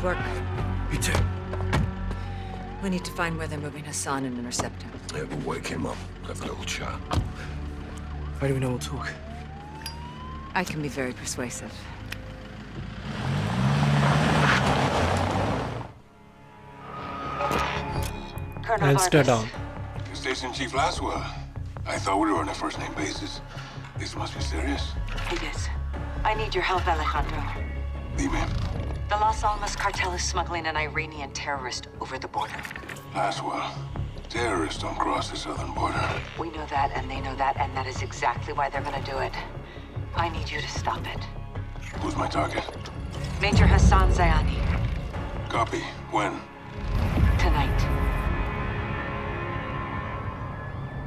this work? Peter. We need to find where they're moving Hassan and intercept him. Yeah, we'll wake him up. Have a little chat. How do we know we'll talk? I can be very persuasive. Colonel Amsterdam. Station Chief Laswell. I thought we were on a first name basis. This must be serious. It is. I need your help, Alejandro. Dime, the Las Almas cartel is smuggling an Iranian terrorist over the border. Laswell, terrorists don't cross the southern border. We know that, and they know that, and that is exactly why they're gonna do it. I need you to stop it. Who's my target? Major Hassan Zayani. Copy. When? Tonight.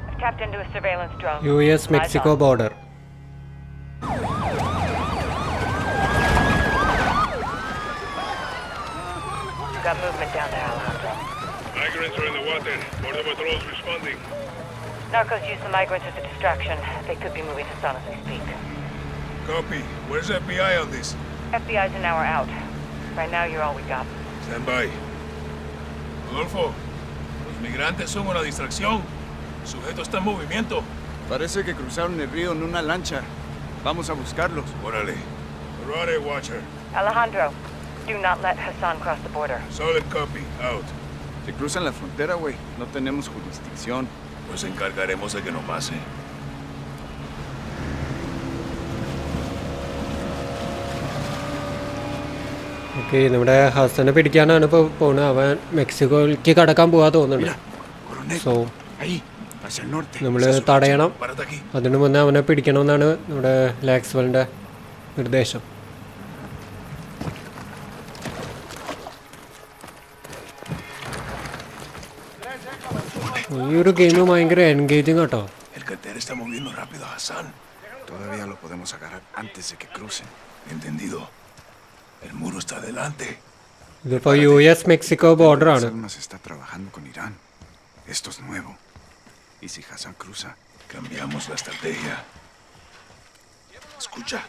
I've tapped into a surveillance drone. U.S. Mexico border. Narcos use the migrants as a distraction. They could be moving Hassan as we speak. Copy. Where's FBI on this? FBI's an hour out. Right now, you're all we got. Stand by. Rodolfo, los migrantes son una distracción. El sujeto está en movimiento. Parece que cruzaron el río en una lancha. Vamos a buscarlos. Órale. Karate Watcher. Alejandro, do not let Hassan cross the border. Solid copy. Out. Si cruzan la frontera, güey, no tenemos jurisdicción. Nos encargaremos de que no pase. Okay നമ്മുടെ ഹസനെ പിടിക്കാനാണ് ഇപ്പോൾ പോകുന്നത് അവൻ മെക്സിക്കോയിലേക്ക് കടക്കാൻ പോകാൻ തോന്നുന്നുണ്ട്. So. നമ്മൾ തടയണം. അതിനു മുന്നേ അവനെ പിടിക്കണമെന്നാണ് നമ്മുടെ ലാക്സ്വലിന്റെ നിർദ്ദേശം. ഈ ഒരു ഗെയിം ഭയങ്കര എൻഗേജിങ് കേട്ടോ El cartel está moviendo rápido a Hassan. Todavía lo podemos agarrar antes de que crucen. Entendido. El muro está adelante. ഇതിപ്പോൾ U S Mexico ബോർഡറാണ് Almas está trabajando con Irán. Esto es nuevo. ¿Y si Hassan cruza? Cambiamos la estrategia. Escucha,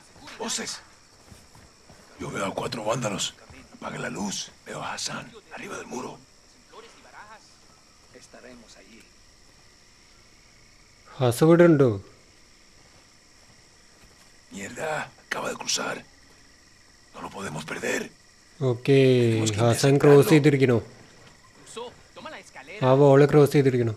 voces. Yo veo a cuatro vándalos. Apaga la luz. Veo a Hassan arriba del muro. ഹസ് ഇവിടെ ഉണ്ടോ Mierda, acaba de cruzar. No lo podemos perder. Okay Hassan cross ചെയ്തിരിക്കണോ ആ wall cross ചെയ്തിരിക്കണോ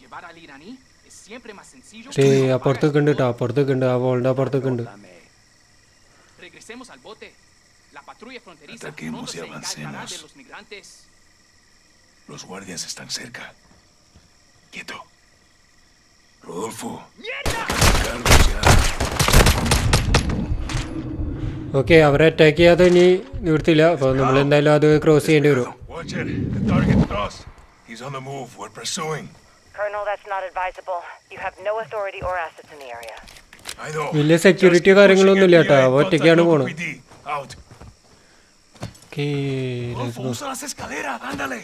Llevar al iraní es siempre más sencillo. ഏ അപ്പുറത്തൊക്കെ ഉണ്ട് കേട്ടോ അപ്പുറത്തൊക്കെ ഉണ്ട് ആ വോളിൻ്റെ അപ്പുറത്തൊക്കെ ഉണ്ട് Regresemos al bote. La patrulla fronteriza Ataquemos pronto y se encargará avancemos. de los migrantes. Los guardias están cerca. Quieto. Rodolfo. Okay അവരെ attack ചെയ്യാതെ ഇനി നിവൃത്തിയില്ല അപ്പോൾ നമ്മൾ എന്തായാലും അത് ക്രോസ് ചെയ്യേണ്ടി വരും Watch it. The target's us. He's on the move. We're pursuing. Colonel, that's not advisable. You have no authority or assets in the area. I know. വലിയ security Just കാര്യങ്ങളൊന്നും ഇല്ല pushing കേട്ടോ. FBI. അവ ഒറ്റയ്ക്കാണ് Contact പോണത്. local PD. Out. Okay Rodolfo, usa las escaleras. Ándale.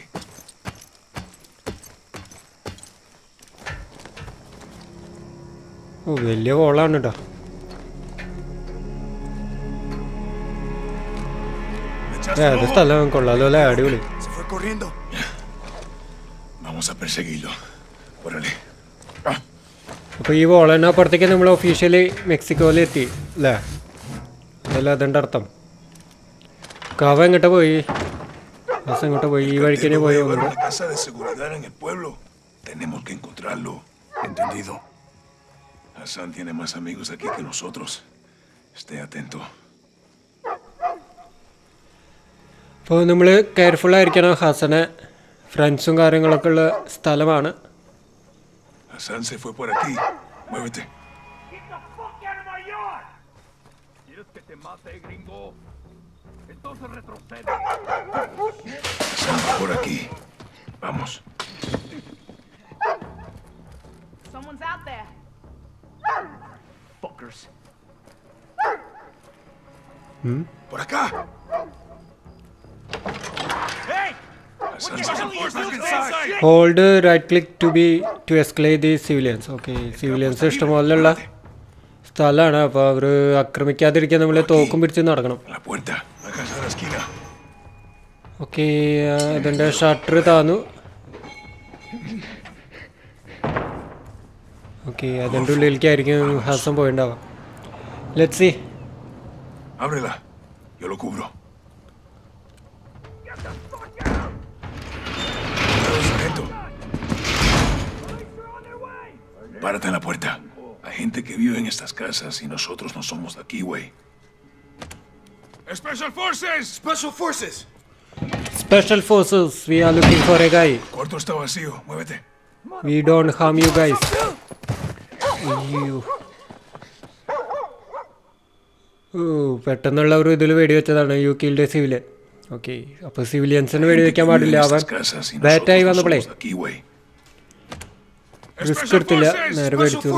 ഓ വലിയ കോളാണ് കേട്ടോ അത് സ്ഥലം കൊള്ളാലോ അല്ലേ? അടിപൊളി. അപ്പൊ ഈ വോളന പുറത്തേക്ക് നമ്മൾ ഒഫീഷ്യലി മെക്സിക്കോയിൽ എത്തി അല്ലേ? അതല്ല അതിന്റെ അർത്ഥം. കവ എങ്ങോട്ട പോയി? എങ്ങോട്ട പോയി? ഈ വഴിക്കനെ പോയോ? Hassan tiene más amigos aquí que nosotros. Esté atento. അപ്പോൾ നമ്മൾ കെയർഫുൾ ആയിരിക്കണം ഹസനെ ഫ്രണ്ട്സും കാര്യങ്ങളൊക്കെ ഉള്ള സ്ഥലമാണ് Hassan se fue por aquí. Muévete. Hassan va por aquí. Vamos. Someone's out there. Fuckers. Por acá. Hold right click to B to escalate the civilians okay civilians ഇഷ്ടംപോലെയുള്ള സ്ഥലമാണ് അപ്പോൾ അവർ ആക്രമിക്കാതിരിക്കാൻ നമ്മൾ തോക്കും പിടിച്ച് നടക്കണം. La puerta. casa de la esquina. Okay അതിന്റെ shutter താന്നു. Okay അതിൻ്റെ ഉള്ളിലേക്കായിരിക്കും ഹസം പോയിണ്ടാവാം let see Ábrela. Yo lo cubro. Cuidado, sargento. Párate en la puerta. Hay gente que vive en estas casas y nosotros no somos de aquí, güey. ¡Special Forces! Special forces! Special forces we are looking for a guy Cuarto está vacío. Muévete. We don't harm you guys ഓ പെട്ടെന്നുള്ള ഒരു ഇതിൽ വേടി വെച്ചതാണ് U കെയിലെ civilian okay അപ്പൊ സിവിലിയൻസിന് വേടി വെക്കാൻ പാടില്ല അവർ ബാറ്റായി വന്നപ്പോളേ റിസ്ക് എടുത്തില്ല നേരെ മേടിച്ചു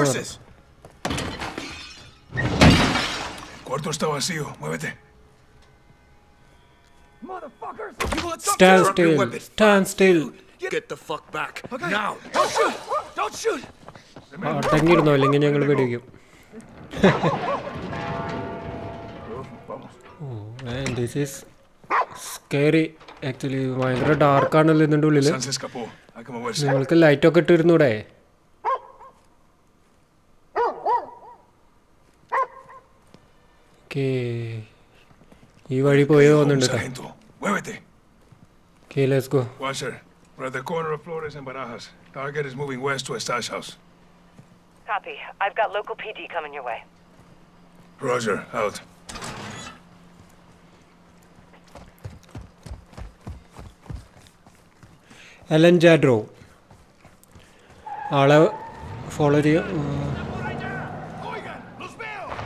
Stand still. Stand still. Get the fuck back. Okay. Now. Don't shoot. Don't shoot. തങ്ങിയിരുന്നോ അല്ലെങ്കിൽ ഞങ്ങൾ വെടിവയ്ക്കും ദിസ് ഈസ് സ്കേറി ആക്ച്വലി ഭയങ്കര ഡാർക്കാണല്ലോ ഇതിന്റെ ഉള്ളിൽ നിങ്ങൾക്ക് ലൈറ്റൊക്കെ ഇട്ടിരുന്നൂടെ ഈ വഴി പോയി വന്നിട്ട് കേട്ടോ കേ let's go brother corner of Flores and Barajas target is moving west to Estash house Copy. I've got local PD coming your way. Roger, out. Ellen ജാഡ്രോ ആളെ ഫോളോ ചെയ്യാം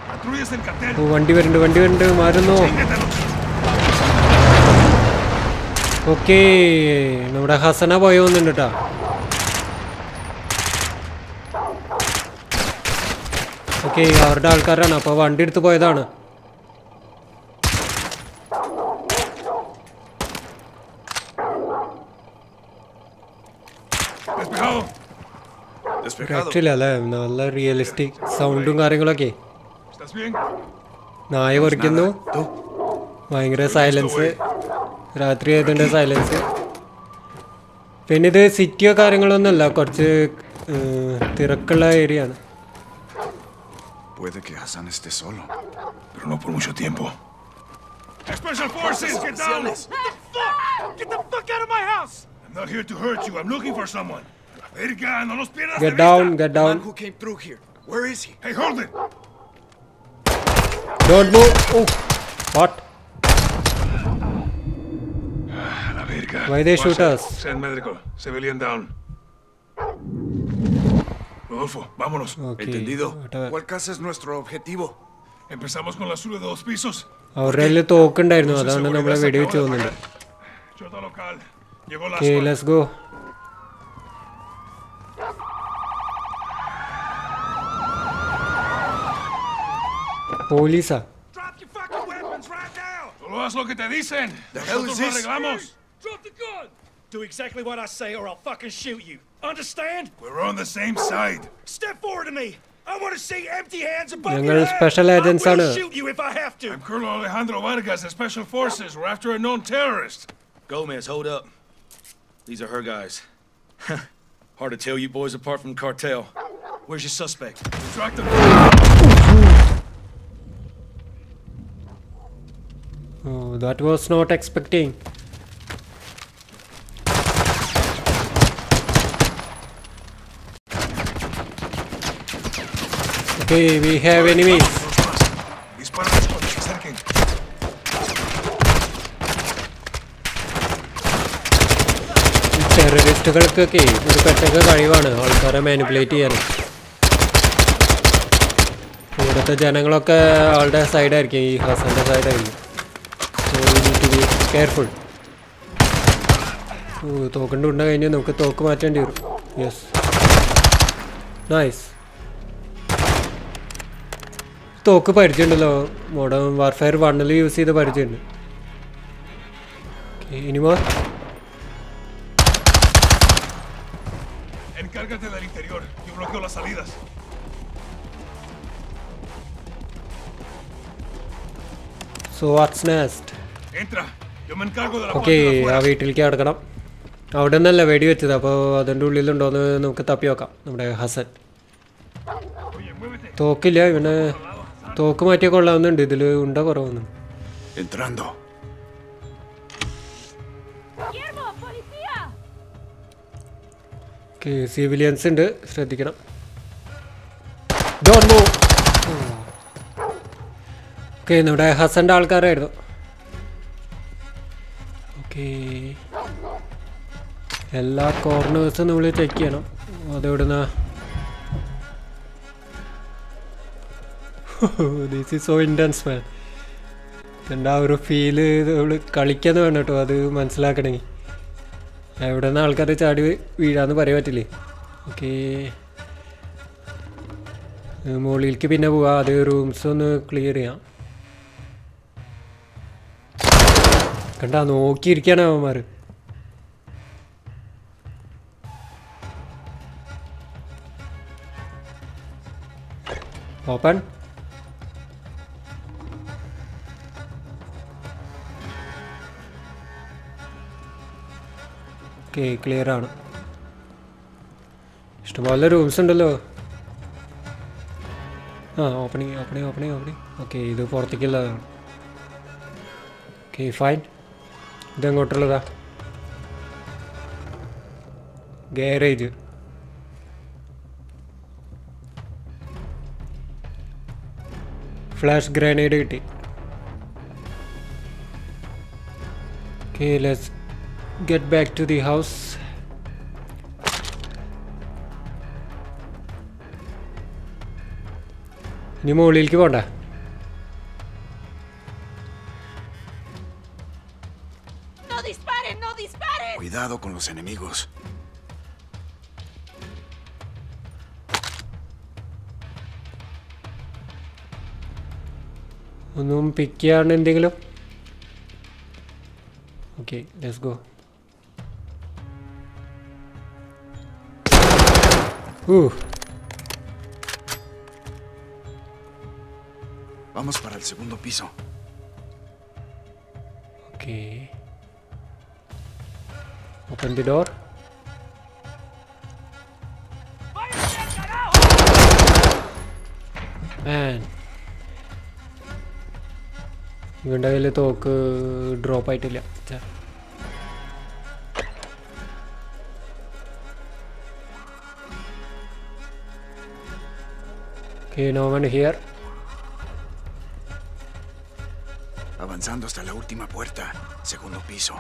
Patrullas del cartel. ഓ, വണ്ടി വരുന്നുണ്ട് വണ്ടി വരുന്നുണ്ട് മാറുന്നു Véndetelos. ഓക്കെ നമ്മുടെ ഹസന പോയി വന്നിട്ടുണ്ട് കേട്ടോ okay അവരുടെ ആൾക്കാരാണ്. അപ്പോൾ വണ്ടി എടുത്ത് പോയതാണ്. അല്ലേ? നല്ല റിയലിസ്റ്റിക് സൗണ്ടും കാര്യങ്ങളൊക്കെ. നായ പറിക്കുന്നു. ഭയങ്കര സൈലൻസ് രാത്രി ആയതുകൊണ്ട് സൈലൻസ് പിന്നെ ഇത് സിറ്റിയോ കാര്യങ്ങളൊന്നുമല്ല കുറച്ച് തിരക്കുള്ള ഏരിയ ആണ്. Puede que Hassan esté solo. Pero no por mucho tiempo. Special Forces, get down! Get the fuck out of my house! I'm not here to hurt you. I'm looking for someone. Verga, no los pierdas Get down, get The man down. who came through here. Where is he? Hey, hold it. Don't move. Oh, what? La verga. Why they shoot us? Send medical. Civilian down. Rodolfo, vámonos. Okay. ¿Entendido? whatever. ¿Cuál casa es nuestro objetivo? Empezamos con la azul de dos pisos. അവരുടെ കയ്യിൽ തോക്കുണ്ടായിരുന്നു Entonces, അതാണ് seguridad നമ്മളെ se acaba വെടിവെച്ച് de തോന്നുന്നുണ്ട് apagar. Chota local. Llegó la okay let's go പോലീസാ Drop your fucking weapons right now. Solo haz lo que te dicen. The hell Nosotros is lo this? arreglamos. Drop the gun! Do exactly what I say or I'll fucking shoot you. Understand? We're on the same side. Step forward to me. I want to see empty hands above ഞങ്ങൾ your head. special agents I will ആണ്. shoot you if I have to. I'm Colonel Alejandro Vargas of Special Forces. We're after a known terrorist. Gomez, hold up. These are her guys. Hard to tell you boys apart from cartel. Where's your suspect? We tracked them. Oh, that was not expecting. Okay, we have enemies. Dos cuando se acerquen. ടെററിസ്റ്റുകൾക്കൊക്കെ ഒരു പ്രത്യേക കഴിവാണ് ആൾക്കാരെ manipulate ചെയ്യാൻ ഇവിടുത്തെ ജനങ്ങളൊക്കെ ആളുടെ സൈഡായിരിക്കും ഈ ഹസന്റെ സൈഡായിരിക്കും കെയർഫുൾ ഉണ്ട കഴിഞ്ഞാൽ നമുക്ക് തോക്ക് മാറ്റേണ്ടി വരും. യെസ് നൈസ് തോക്ക് പരിചയമുണ്ടല്ലോ മോഡേൺ വാർഫെയർ വണ്ണിൽ യൂസ് ചെയ്ത പരിചയമുണ്ട് ഇനിമോ? Encárgate del interior. Yo bloqueo las salidas. So okay ആ. വീട്ടിലേക്ക് അടക്കണം അവിടെ നിന്നല്ല വെടി വെച്ചത് അപ്പോൾ അതിന്റെ ഉള്ളിലുണ്ടോയെന്ന് നമുക്ക് തപ്പി നോക്കാം നമ്മുടെ ഹസൻ തോക്കില്ല ഇവന് തോക്ക് മാറ്റിയ കൊള്ളാവുന്നുണ്ട്. ഇതിൽ ഉണ്ട കുറവൊന്നും Entrando. സിവിലിയൻസ് ഉണ്ട് ശ്രദ്ധിക്കണം. ഓക്കെ നമ്മുടെ ഹസന്റെ ആൾക്കാരായിരുന്നു. ഓക്കെ. എല്ലാ കോർണേഴ്സും നമ്മൾ ചെക്ക് ചെയ്യണം. അതെവിടുന്ന? This is so intense man എന്റെ ആ ഒരു ഫീൽ കളിക്കാന്ന് വേണം കേട്ടോ അത് മനസ്സിലാക്കണമെങ്കിൽ എവിടെ നിന്ന് ആൾക്കാർ ചാടി വീഴാന്ന് പറയാൻ പറ്റില്ലേ? ഓക്കെ മുകളിലേക്ക് പിന്നെ പോവാം അത് റൂംസ് ഒന്ന് ക്ലിയർ ചെയ്യാം. കണ്ട നോക്കിയിരിക്കാണ് അവന്മാർ ഓപ്പൺ ഓക്കെ ക്ലിയർ ആണ്. ഇഷ്ടംപോലെ റൂംസ് ഉണ്ടല്ലോ. ആ opening opening opening opening okay ഇത് പുറത്തേക്കുള്ളതാണ്. ഓക്കെ ഫൈൻ ഇതെങ്ങോട്ടുള്ളതാ. ഗാരേജ് ഫ്ലാഷ് ഗ്രാനേഡ് കിട്ടി. Okay let's Get back to the house ഇനി മുകളിലേക്ക് പോണ്ട ¡No disparen! ¡No disparen! Cuidado con los enemigos. ഒന്നും പിക്ക് ചെയ്യാണ്ട് എന്തെങ്കിലും okay let's go ud Vamos para el segundo piso. Okay open the door man ഇവൻ്റെ കയ്യിൽ തോക്ക് ഡ്രോപ്പ് ആയിട്ടില്ല Okay, no one here. Avanzando hasta la última puerta. Segundo piso.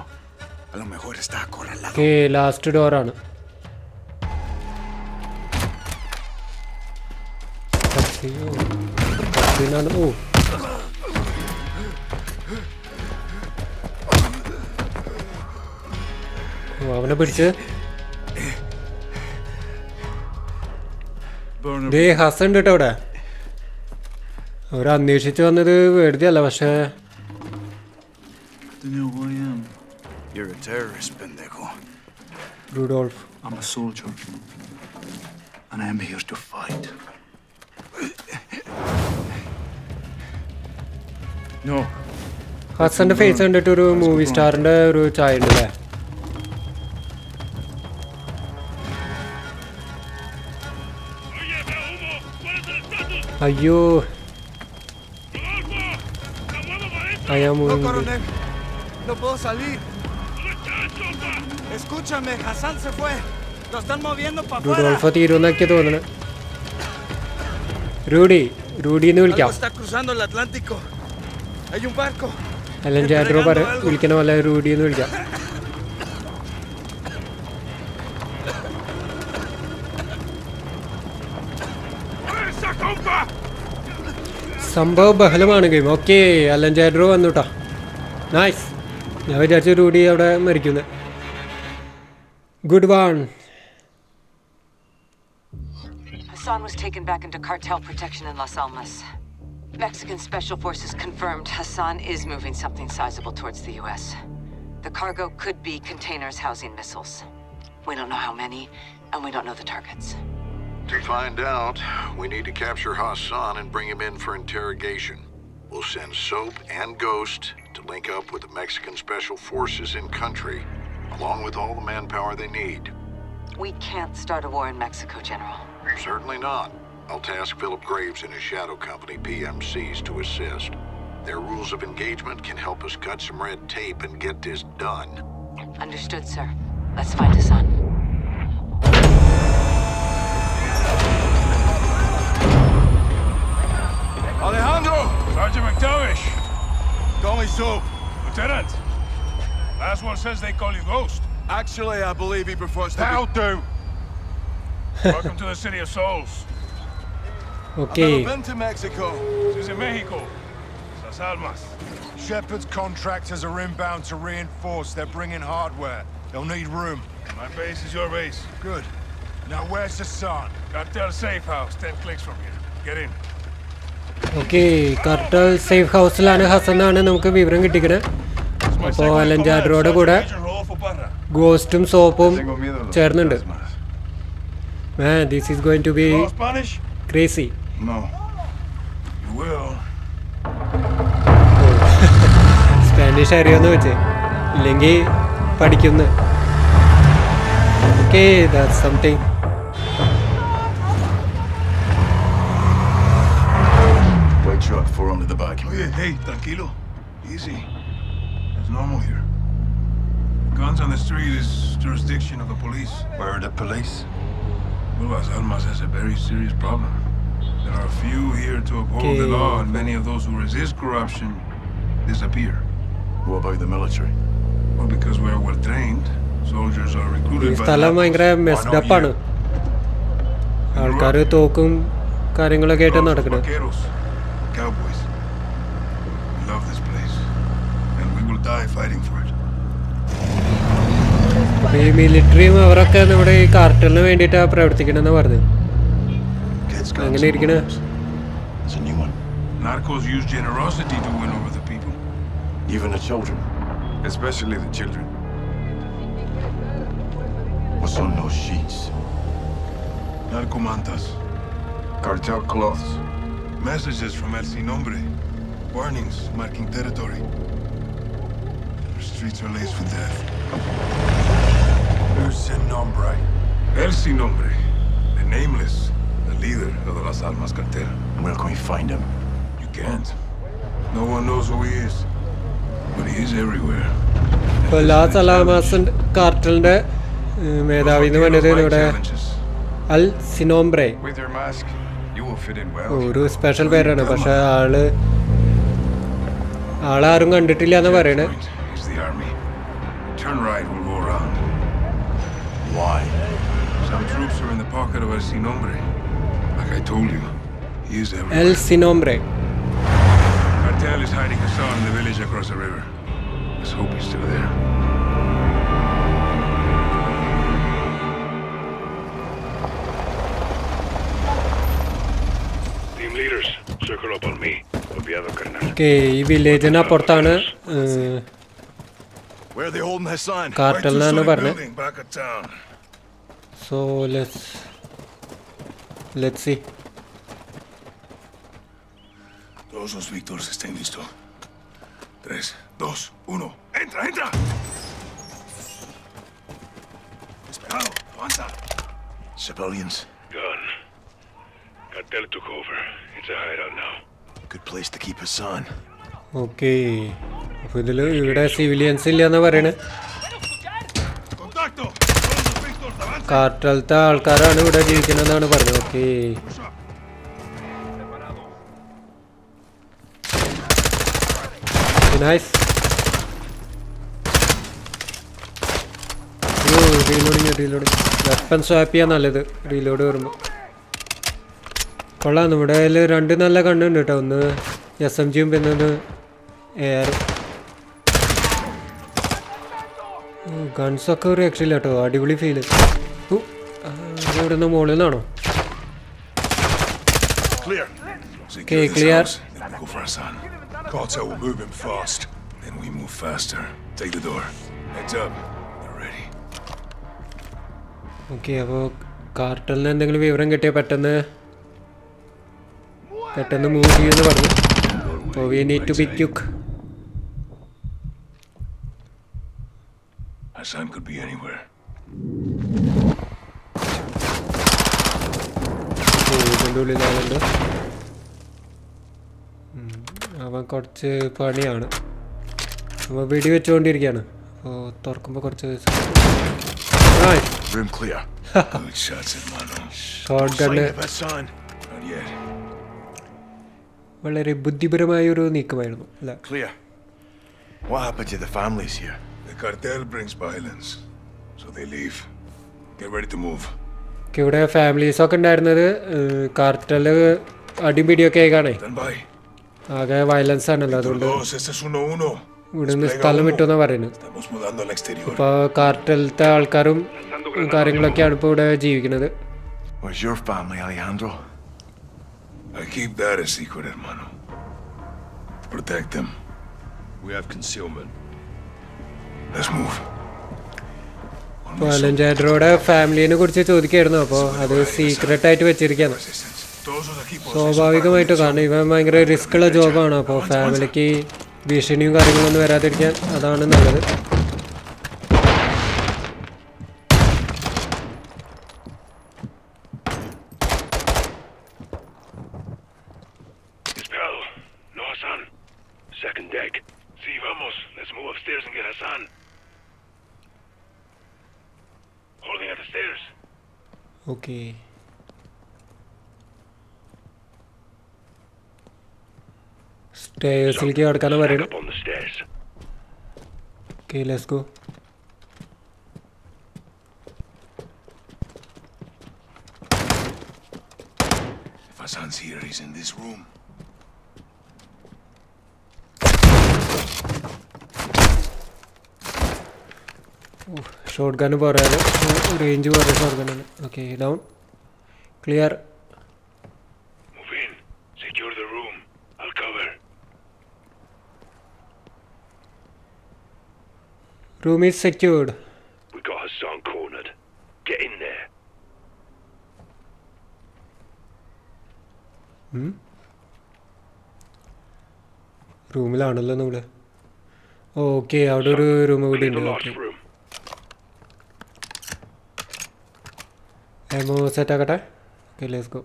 A lo mejor está acorralado. Okay last ഡോറാണ് ഇതിനാണ് ഓ ഓ, അവനെ പിടിച്ച് ദേ ഹസൻ ഉണ്ട് കേട്ടോ അവിടെ അവർ അന്വേഷിച്ച് വന്നത് വെറുതെ അല്ല പക്ഷേ. Rudolf I'm a soldier. And I'm here to fight. No. ഹസന്റെ ഫേസ് കണ്ടിട്ട് ഒരു മൂവി സ്റ്റാറിന്റെ ഒരു ചായ ഉണ്ട് അല്ലേ അയ്യോ അയ്യാ No, movie coronel. No puedo salir. Escúchame, Hassan se fue. Lo están moviendo para afuera. Rudolf തീരുമെന്നൊക്കെ തോന്നണേ റൂഡി റൂഡി എന്ന് Algo വിളിക്കാം está cruzando el Atlántico. Hay un barco. അല്ലെങ്കിൽ ചാറ്ററോ പറ വിളിക്കണ പോലെ റൂഡി എന്ന് വിളിക്കാം സംഭവം ബഹളമാണ് ഗെയിം ഓക്കെ അല്ലൻ ചാറ്ററോ വന്നു കേട്ടോ നൈസ് ഞാൻ വിചാരിച്ചു റൂഡി അവിടെ മരിക്കുന്നത് good one Hassan was taken back into cartel protection in Las Almas. Mexican special forces confirmed Hassan is moving something sizable towards the U.S. The cargo could be containers housing missiles. We don't know how many, and we don't know the targets. To find out, we need to capture Hassan and bring him in for interrogation. We'll send Soap and Ghost to link up with the Mexican Special Forces in country, along with all the manpower they need. We can't start a war in Mexico, General. Certainly not. I'll task Philip Graves and his shadow company, PMCs, to assist. Their rules of engagement can help us cut some red tape and get this done. Understood, sir. Let's find Hassan. so. Lieutenant! Last one says they call you Ghost. Actually, I believe he prefers to How do? Welcome to the City of Souls. Okay. I've never been to Mexico. This in Mexico. Las Almas. Shepard's contractors are inbound to reinforce. They're bringing hardware. They'll need room. My base is your base. Good. Now where's the sun? Cartel safe house, ten clicks from here. Get in. Okay correct safe ഹൗസിലാണ് Hassan എന്നാണ് നമുക്ക് വിവരം കിട്ടിക്കണേ. അപ്പോൾ അലഞ്ചാഡ്രോയുടെ കൂടെ ഗോസ്റ്റും സോപ്പും ചേർന്നുണ്ട്. This is going to be? Crazy. Spanish അറിയാമെന്ന് വെച്ച്. ഇല്ലെങ്കിൽ പഠിക്കുന്നു. Okay that something truck, four under the back. Oh, yeah. Hey, tranquilo. Easy. It's normal here. Guns on the street is jurisdiction of the police. Where are the police? Well, Las Almas has a very serious problem. There are few here to uphold the Okay. law, and many of those who resist corruption disappear. What about the military? Well, because we're well trained, soldiers are ഈ recruited by സ്ഥലം locals. ഭയങ്കര മെസ്ഡപ്പാണ് ആൾക്കാർ തോക്കും കാര്യങ്ങളൊക്കെ ആയിട്ട് നടക്കുന്നത് Vaqueros, cowboys. We love this place, and we will die fighting for it. അപ്പൊ ഈ മിലിറ്ററിയും അവരൊക്കെ നമ്മുടെ ഈ കാർട്ടലിന് വേണ്ടിയിട്ടാണ് പ്രവർത്തിക്കണമെന്ന് പറഞ്ഞു Kids got അങ്ങനെ some ഇരിക്കണ problems. There's a new one. Narcos use generosity to win over the people. Even the children. Especially the children. What's on those sheets? Narcomantas. Cartel cloths. Messages from El Sin Nombre. Warnings marking territory. Our streets are laced with death. Who's Sin Nombre? El Sin Nombre. The nameless. The leader of the Las Almas cartel. Where can we find him? You can't. No one knows who he is. But he is everywhere. ഇപ്പോൾ ലാ സലാമാസ് കാർട്ടലിന്റെ ഏഹ്, മേധാവി എന്ന് പറഞ്ഞത് ഇവിടെ അൽ സിനോംബ്രെ ഒരു special പേരാണ് പക്ഷെ ആൾ ആളാരും കണ്ടിട്ടില്ല എന്ന് പറയണേ. Turn right, we'll go around. Why? Some troops are in the pocket of El Sin Like I told you, he is everywhere. എൽ സിനോംബ്രെ Cartel is hiding Hassan in the village across the river. Let's hope he's still there. കാർട്ടലിനാണ് പറഞ്ഞത് Building back of town. So let's let see Todos los Víctores estén listos. Tres, dos, uno. ¡Entra, entra! Despejado, avanza. Civilians. Gun. Cartel took over. It's a hideout now. Good place to keep Hassan. Okay. അപ്പോൾ ഇതിൽ ഇവിടെ civilians ഇല്ല എന്ന് പറയണേ. കാർട്ടലത്തെ ആൾക്കാരാണ് ഇവിടെ ജീവിക്കുന്നതെന്നാണ് പറഞ്ഞത് okay nice reloading reloading weapon swap ചെയ്യാൻ നല്ലത് റീലോഡ് വരുമ്പോൾ കൊള്ളാം നമ്മുടെ കയ്യിൽ രണ്ട് നല്ല കണ്ണുണ്ട് കേട്ടോ ഒന്ന് എസ് എം ജിയും പിന്നെ ഒന്ന് എ ആർ ഗൺസൊക്കെ ഒരു രക്ഷയില്ല കേട്ടോ അടിപൊളി ഫീൽ ഇവിടുന്ന് മുകളിൽ നിന്നാണോ clear Carter will move him fast. Then we move faster. Take the door. Heads up. They're ready. Okay, അപ്പോൾ കാർട്ടലിനെ എന്തെങ്കിലും വിവരം കിട്ടിയാൽ പെട്ടെന്ന് പെട്ടെന്ന് മൂവ് ചെയ്യുമെന്ന് പറഞ്ഞു. അപ്പോൾ we need to be quick Hassan could be anywhere. ഓ, ഇതിന്റെ ഉള്ളിൽ ആളുണ്ട് ഉം, അവൻ കുറച്ച് പണിയാണ്. അവൻ വെടി വെച്ചുകൊണ്ടിരിക്കുകയാണ് അപ്പോൾ തുറക്കുമ്പോൾ കുറച്ച്. ഷോർട്ട് ഗണ്ണ് വളരെ ബുദ്ധിപരമായ ഒരു നീക്കമായിരുന്നു ഇവിടെ ഫാമിലീസ് ഒക്കെ ഉണ്ടായിരുന്നത് കാർട്ടൽ അടിപിടിയൊക്കെ ആയിക്കാണേ ആകെ വയലൻസ് ആണല്ലോ അതുകൊണ്ട് ഇവിടെ നിന്ന് സ്ഥലം വിട്ടുന്ന പറയുന്നത്. ഇപ്പൊ കാർട്ടലത്തെ ആൾക്കാരും കാര്യങ്ങളൊക്കെയാണ് ഇപ്പൊ ഇവിടെ ജീവിക്കുന്നത്. Was your family Alejandro? I keep that a secret, hermano. Protect them. We have concealment. Let's move. അലഞ്ചാഡ്രോയുടെ ഫാമിലിനെ കുറിച്ച് ചോദിക്കായിരുന്നു അപ്പോൾ അത് സീക്രട്ട് ആയിട്ട് വെച്ചിരിക്കുകയാണ് സ്വാഭാവികമായിട്ടും കാരണം ഇവൻ ഭയങ്കര റിസ്ക് ഉള്ള ജോബാണ് അപ്പോൾ ഫാമിലിക്ക് ഭീഷണിയും കാര്യങ്ങളൊന്നും വരാതിരിക്കാൻ അതാണ് നല്ലത് സ്റ്റേഴ്സിലേക്ക് കിടക്കാനാണ് പറയുന്നത് on the stairs. Okay let's go If Hassan's here, he's in this room. Short gun പറയാതെ റേഞ്ച് കുറേ short ഗണ്ണാണ് okay down clear Room is secured We got Hassan cornered. Get in there. റൂമിലാണല്ലോ നമ്മള് ഓക്കെ അവിടെ ഒരു room കൂടി ഉണ്ട് okay room. എമോ set ആക്കട്ടെ okay let's go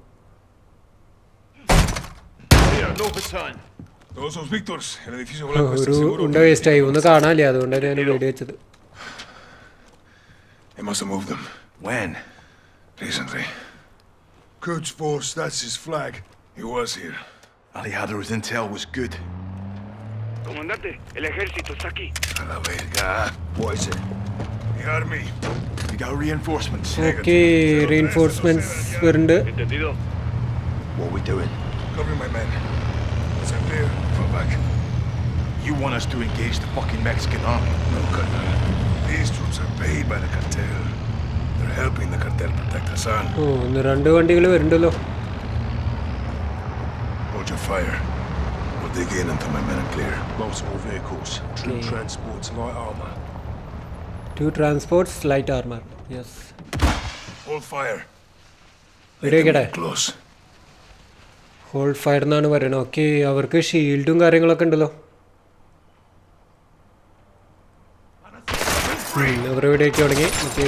There, no Hassan. Todos los Víctors. El edificio blanco está ഒരു seguro. ഉണ്ട waste ആയി ഒന്ന് കാണാനില്ല അതുകൊണ്ടാണ് ഞാൻ വീഡിയോ വെച്ചത് They must have moved them. When? Recently. Quds Force, that's his flag. He was here. Alejandro's intel was good. Comandante, el ejército está aquí. A la verga. What is it? The army. We got reinforcements. Okay reinforcements വരുന്നുണ്ട് Entendido. What are we doing? Covering my men. It's clear. Novak. You want us to engage the fucking Mexican army? No, Colonel. These troops are paid by the cartel. They're helping the cartel protect the son. Hassan. Hold your fire. We'll dig in until my men are clear. Multiple vehicles, two okay. transports, light armor. Two transports, light armor. Yes. Hold fire. They close. Hold fire എന്നാണ് പറയുന്നത് okay അവർക്ക് ഷീൽഡും കാര്യങ്ങളൊക്കെ ഉണ്ടല്ലോ. അവർ ഇവിടേക്ക് തുടങ്ങി. Okay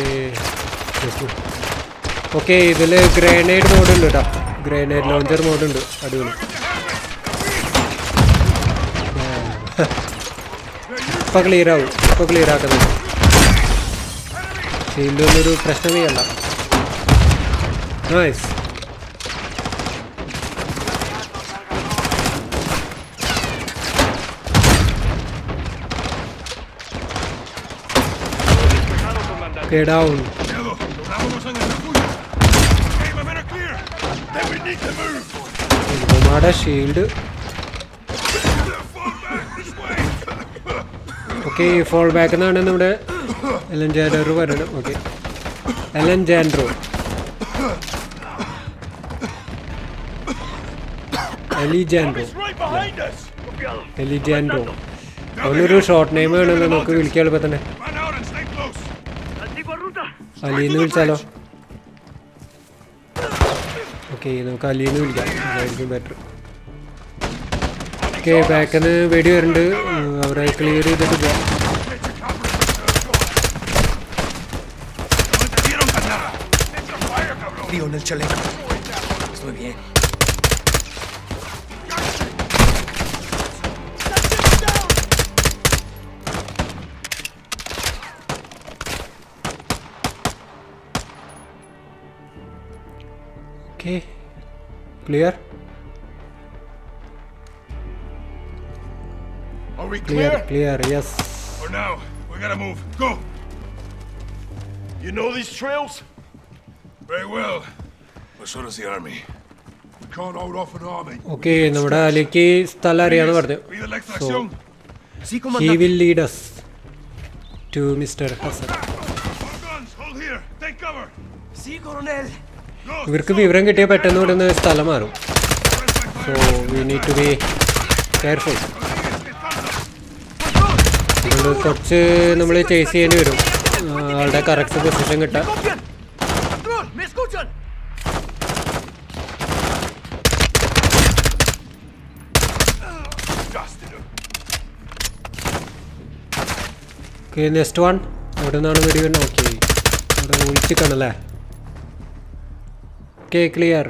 okay ഇതിൽ ഗ്രനേഡ് മോഡ് ഉണ്ട് കേട്ടോ ഗ്രനേഡ് ലോഞ്ചർ മോഡ് ഉണ്ട്. അടിപൊളി. ഇപ്പൊ ക്ലിയർ ആവും. ഇപ്പൊ ക്ലിയർ ആക്കുന്നത്. ഷീൽഡൊന്നൊരു പ്രശ്നമേ അല്ല നൈസ് Okay, down. നമ്മുടെ ഷീൽഡ് ഓക്കെ ഫോൾ ബാക്ക് എന്നാണ് നമ്മുടെ എലൻ ജാൻഡ്രോ വരണം ഓക്കെ എലൻ ജാൻഡ്രോ എലിജാൻഡ്രോ എലിജാൻഡ്രോ അവനൊരു ഷോർട്ട് നെയിം വേണമെന്ന് നമുക്ക് വിളിക്കാൻ എളുപ്പം തന്നെ അലീന്ന് വിളിച്ചാലോ? ഓക്കെ നമുക്ക് അലീന്ന് വിളിക്കാം. അതായിരിക്കും ബെറ്റർ ഓക്കെ ബാക്കിൽ വെടി വരുന്നുണ്ട് അവരെ ക്ലിയർ ചെയ്തിട്ട് പോവാം. ചലേക്കാം Clear. Are we clear? Clear, yes. For now, we gotta move. Go! You know these trails? Very well. But so does the army. We can't hold off an army. Okay, nombrale, aquí está el área verde. So, he will lead us to Mr. Hassan. All guns, hold here. Take cover. Sí, coronel. ഇവർക്ക് വിവരം കിട്ടിയാൽ പെട്ടെന്ന് ഇവിടെ നിന്ന് സ്ഥലം മാറും. So we need to be careful അതുകൊണ്ട് കുറച്ച് നമ്മൾ ചേസ് ചെയ്യേണ്ടി വരും. അവിടെ കറക്റ്റ് പൊസിഷൻ കിട്ടാൻ. ഓക്കെ നെക്സ്റ്റ് വൺ അവിടെ നിന്നാണ് വെടി വരുന്നത് ഓക്കെ അവിടെ ഒളിച്ചിക്കണല്ലേ ഓക്കെ ക്ലിയർ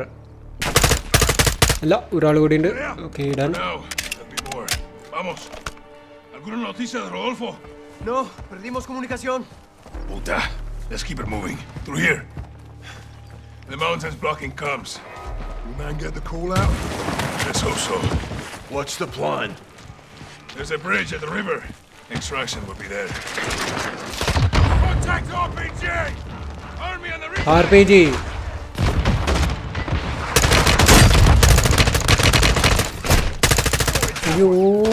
അല്ല ഒരാൾ കൂടി ഉണ്ട് okay done Now, there'll be more. Vamos. ¿Alguna noticia de Rodolfo? No, perdimos comunicación. Puta. Let's keep it moving. Through here. The mountain's blocking comms. You man get the call out? Let's hope so. What's the plan? There's a bridge at the river. Extraction will be there. Contact RPG! Army on the river! R അയ്യോ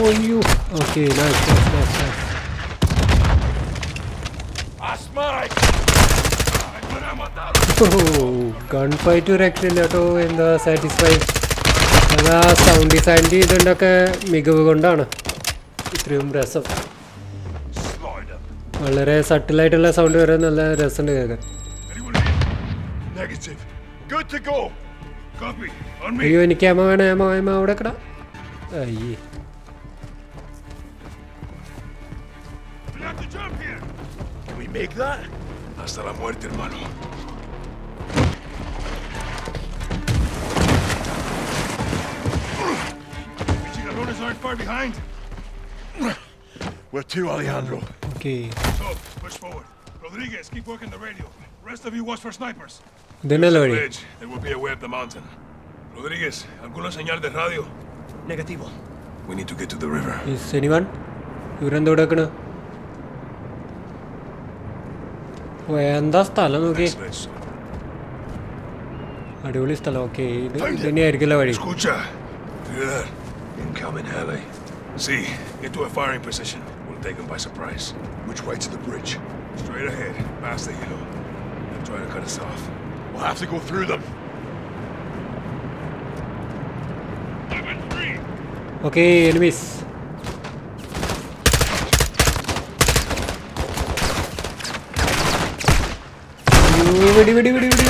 അയ്യോ okay nice nice nice nice gun fight രക്ഷയില്ല കേട്ടോ എന്താ satisfy അതാ sound design ചെയ്തതിന്റെയൊക്കെ മികവ് കൊണ്ടാണ് ഇത്രയും രസം വളരെ സട്ടിലായിട്ടുള്ള സൗണ്ട് വരെ നല്ല രസമുണ്ട് കേൾക്കാൻ Negative. Good to go. Copy. On me. അയ്യോ എനിക്ക് അമ്മ വേണം അമ്മ അമ്മ അവിടെ കട We have to jump here. Can we make that? Hasta la muerte, hermano. Chicharrones aren't far behind. Where to, Alejandro? Okay. So, push forward. Rodriguez, keep working the radio. Rest of you watch for snipers. The el There will be a way up the mountain. Rodriguez, ¿alguna señal de radio? Negativo. We need to get to the river. Is anyone ഇവരെന്താ ഇവിടെ വെക്കണ് ഓ എന്താ സ്ഥലം നോക്കി അടിപൊളി സ്ഥലം okay ഇത് തന്നെയായിരിക്കില്ല വഴി Escucha. Hear that? Incoming heavy. See, get to a firing position. We'll take them by surprise. Which way to the bridge? Straight ahead, past the hill. They'll try to cut us off. We'll have to go through them. Okay Enemies enemies. വെടി വെടി വെടി വെടി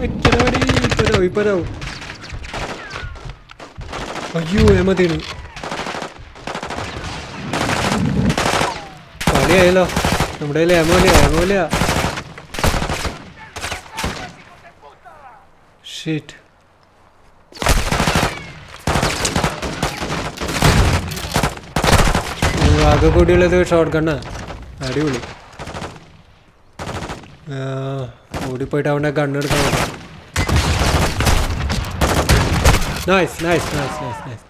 വെടി ഇപ്പരാവും അയ്യോ ഏമതീണ് കളിയായല്ലോ നമ്മുടെ കയ്യിൽ ഏമോലിയ ഏമോലിയ sheet ആകെ കൂടിയുള്ളത് short ഗണ്ണാ അടിപൊളി. ഓടിപ്പോയിട്ട് അവന്റെ ഗണ്ണെടുക്കാൻ nice nice nice nice nice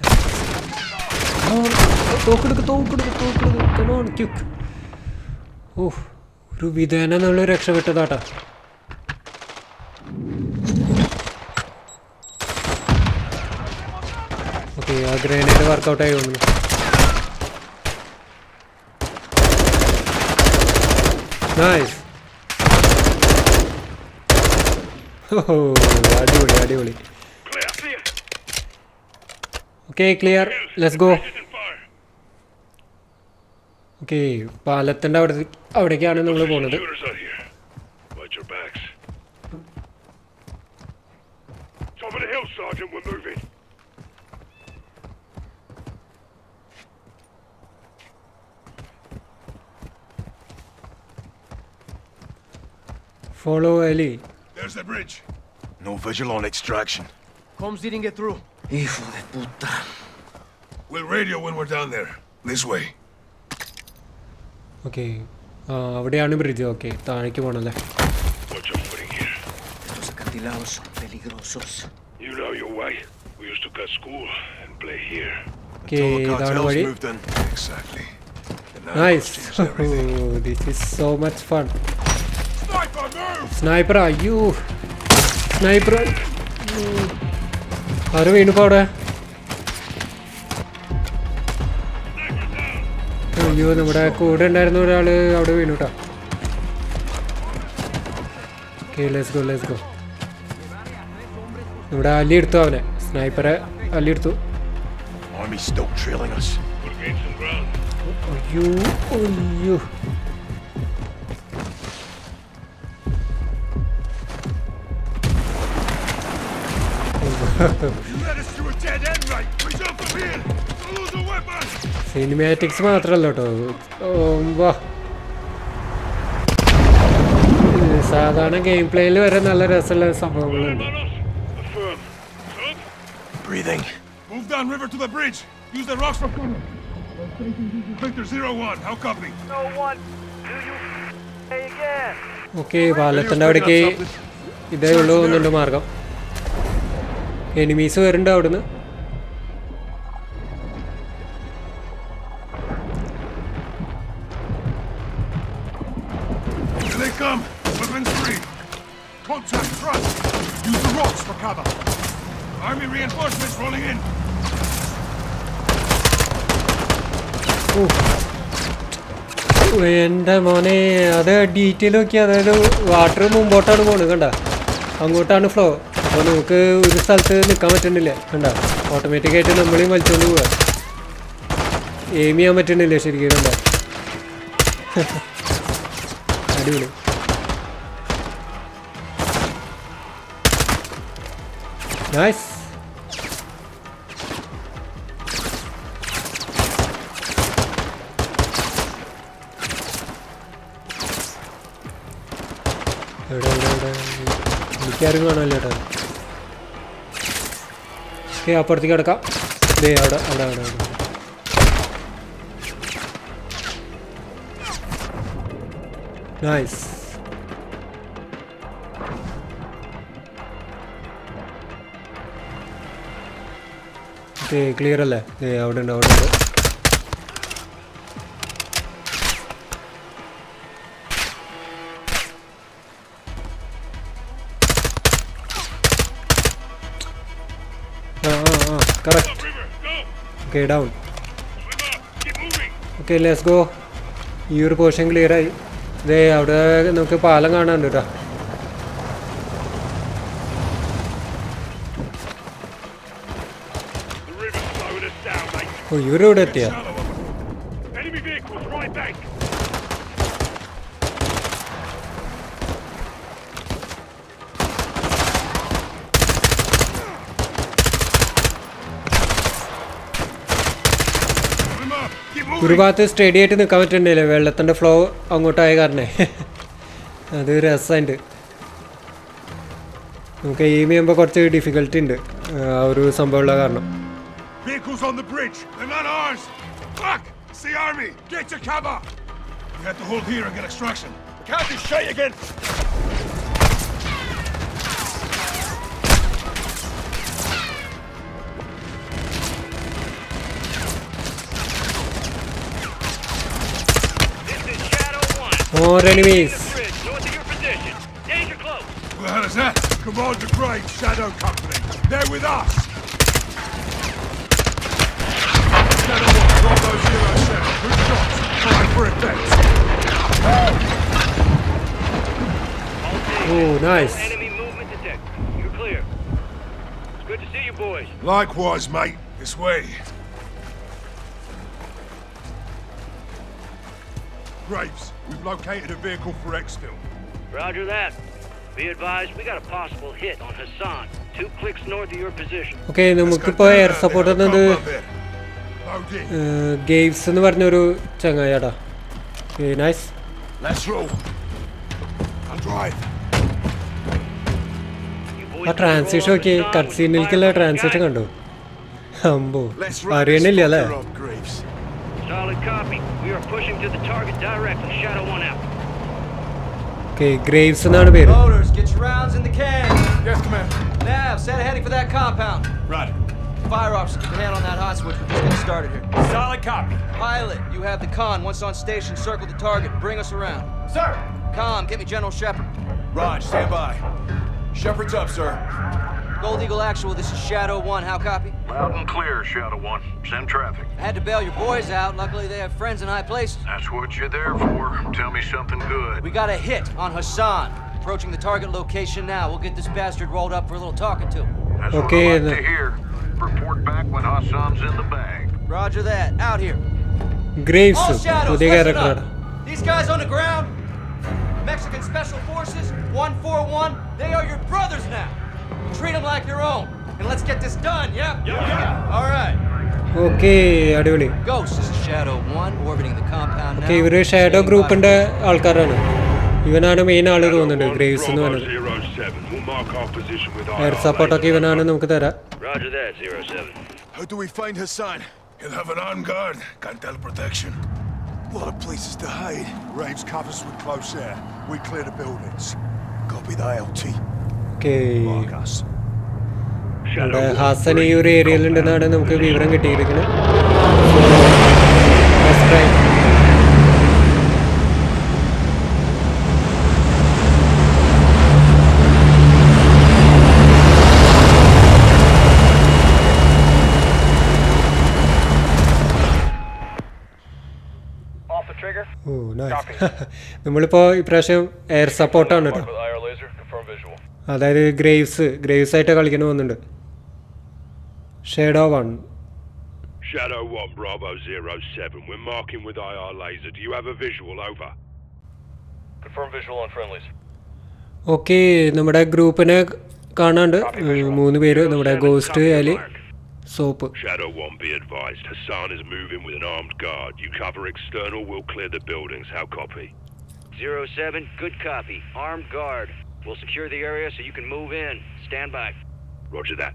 തോക്കെടുക്ക് തോക്കെടുക്ക് തോക്കെടുക്ക്. കമോൺ ക്യുക്ക് ഓ ഒരു വിധേന നമ്മൾ രക്ഷപ്പെട്ടതാട്ടാ. ഓക്കെ ആ ഗ്രനേഡ് വർക്കൗട്ടായി തോന്നുന്നു. നൈസ് ഓ അടിപൊളി അടിപൊളി okay clear let's go okay പാലത്തിൻ്റെ അവിടെ അവിടേക്കാണ് നമ്മൾ പോകുന്നത് Shooters out here. Watch your backs. Top of the hill, Sergeant. We're moving. Follow Ali There's the bridge. No visual on extraction. Comms didn't get through. Hijo de puta. We'll radio when we're down there. This way. Okay ആ അവിടെയാണ് bridge okay താഴേക്ക് പോകണല്ലേ Watch your footing here. Estos acantilados son peligrosos. You know your way. We used to cut school and play here. Okay ഇതാണ് വഴി Exactly. Nice this is so much fun Sniper, move! Sniper അയ്യോ. Sniper ആര് വീണിപ്പോ അവിടെ? അയ്യോ നമ്മുടെ കൂടെ ഉണ്ടായിരുന്ന ഒരാൾ അവിടെ വീണു കേട്ടോ ലെസ് ഗോ ലെസ് ഗോ ഇവിടെ അല്ലി എടുത്തു അവനെ. സ്നൈപ്പറെ അല്ലി എടുത്തു. അയ്യോ still സിനിമാറ്റിക്സ് മാത്രല്ല കേട്ടോ വാ സാധാരണ ഗെയിം പ്ലേയിൽ വരെ നല്ല രസമുള്ള സംഭവങ്ങളുണ്ട് Breathing. Move down river to the bridge. Use the rocks for cover. Victor zero one. How copy? No one. Do you say again? Okay പാലത്തിന്റെ അവിടേക്ക് ഇതേ ഉള്ളൂ ഒന്നുണ്ട് മാർഗം എനിമീസ് വരുന്നുണ്ട് അവിടുന്ന്. എന്റെ മോനെ അത് ഡീറ്റെയിൽ നോക്കിയാൽ അതായത് വാട്ടർ മുമ്പോട്ടാണ് പോണ് കണ്ട. അങ്ങോട്ടാണ് ഫ്ലോ അപ്പോൾ നമുക്ക് ഒരു സ്ഥലത്ത് നിൽക്കാൻ പറ്റുന്നില്ല കണ്ട? ഓട്ടോമാറ്റിക്കായിട്ട് നമ്മളെയും വലിച്ചുകൊണ്ട് പോവുക എയിം ചെയ്യാൻ പറ്റുന്നില്ല ശരിക്കും കണ്ട? അടിപൊളി. നൈസ് എവിടെ എവിടെ എവിടെ? എനിക്കാരും കാണാമല്ലോ കേട്ടോ. ഏ അപ്പുറത്തേക്ക് കിടക്കാം. ദേ അവിടെ അവിടെ അവിടെ അവിടെ. നൈസ് ഓക്കെ ക്ലിയർ അല്ലേ? അവിടെ ഉണ്ട് അവിടെ ഉണ്ട്. Okay down okay let's go ഈ ഒരു പോർഷൻ ക്ലിയർ ആയി. ഇതേ അവിടെ നമുക്ക് പാലം കാണാനുണ്ട് കേട്ടോ. ഓ ഇവരിവിടെ എത്തിയാ Enemy vehicles right bank. ഒരു ഭാഗത്ത് സ്റ്റഡി ആയിട്ട് നിൽക്കാൻ പറ്റണ്ടല്ലേ വെള്ളത്തിന്റെ ഫ്ലോ അങ്ങോട്ടായ കാരണേ അത് രസമുണ്ട് നമുക്ക് എയിം ചെയ്യുമ്പോൾ കുറച്ച് ഡിഫിക്കൽട്ടി ഉണ്ട് ആ ഒരു സംഭവമുള്ള കാരണം Vehicles on the bridge. They're not ours. Fuck! It's the army. Get to cover. We have to hold here and get extraction. The can't do shit again. More enemies. Hell is that? Commander Graves, Shadow Company. They're with us. Shadow One, Bravo Zero Seven. Good shots. For effect. Oh, nice. Enemy movement detected. You're clear. It's good to see you boys. Likewise, mate. This way. Graves, located a vehicle for exfil. Roger that. Be advised, we got a possible hit on Hassan, two clicks north of your position. Okay, okay നമുക്കിപ്പോൾ air support എന്നത് games എന്ന് പറഞ്ഞൊരു Okay, nice. Let's roll. I'll drive. ആ transition ഒക്കെ cut സീനിലേക്കുള്ള transition കണ്ടു അമ്പോ അറിയണില്ല അല്ലേ Solid copy. We are pushing to the target directly. Shadow one out. Okay, Graves and പേര് Motors, get your rounds in the can. Yes, Commander. Nav, set a heading for that compound. Roger. Fire officer, keep a hand on that hot switch. We're just getting started here. Solid copy. Pilot, you have the con. Once on station, circle the target. Bring us around. Sir! Com, get me General Shepard. Raj, stand by. Shepard's up, sir. Gold Eagle Actual, this is Shadow One. How copy? Loud and clear, Shadow One. Send traffic. I had to bail your boys out. Luckily, they have friends in high places. That's what you're there for. Tell me something good. We got a hit on Hassan. Approaching the target location now. We'll get this bastard rolled up for a little talking to. Him. That's okay, what I like to hear. Report back when Hassan's in the bag. Roger that. Out here. Graves. All shadows, listen up. These guys on the ground, Mexican Special Forces, 141, they are your brothers now Treat them like your own. And let's get this done, yeah? Yeah, yeah. All right. Okay അടിപൊളി Ghost, this is Shadow 1, orbiting the compound now. Okay ഇവര് shadow ഗ്രൂപ്പിന്റെ ആൾക്കാരാണ് ഇവനാണ് main ആള് തോന്നുന്നുണ്ട് Graves എന്ന് പറയുന്നത് Zero seven. We'll mark our position with air IR സപ്പോർട്ടൊക്കെ ഇവനാണ് നമുക്ക് തരാം Roger that, Zero 7. How do we find Hassan? He'll have an armed guard. Cartel protection. A lot of places to hide. Raves covers with close air. We clear the buildings. Copy the ILT. Okay. നമ്മുടെ Hassan ഈ ഒരു ഏരിയയിൽ ഉണ്ടെന്നാണ് നമുക്ക് വിവരം കിട്ടിയിരിക്കുന്നത് നമ്മളിപ്പോ നമ്മളിപ്പോൾ ഇപ്രാവശ്യം എയർ സപ്പോർട്ടാണ് കേട്ടോ With IR laser, confirm visual. അതായത് ഗ്രേവ്സ് ഗ്രേവ്സ് ആയിട്ട് കളിക്കണ പോകുന്നുണ്ട് shadow one Shadow 1, Bravo 07. We're marking with IR laser. Do you have a visual? Over. Confirm visual on friendlies. Okay നമ്മുടെ ഗ്രൂപ്പിനെ കാണാണ്ട് മൂന്ന് പേര് നമ്മുടെ ghost Ali soap Shadow 1, be advised. Hassan is moving with an armed guard. You cover external, we'll clear the buildings. How copy? Zero 7, good copy. Armed guard. We'll secure the area so you can move in. Stand by. Roger that.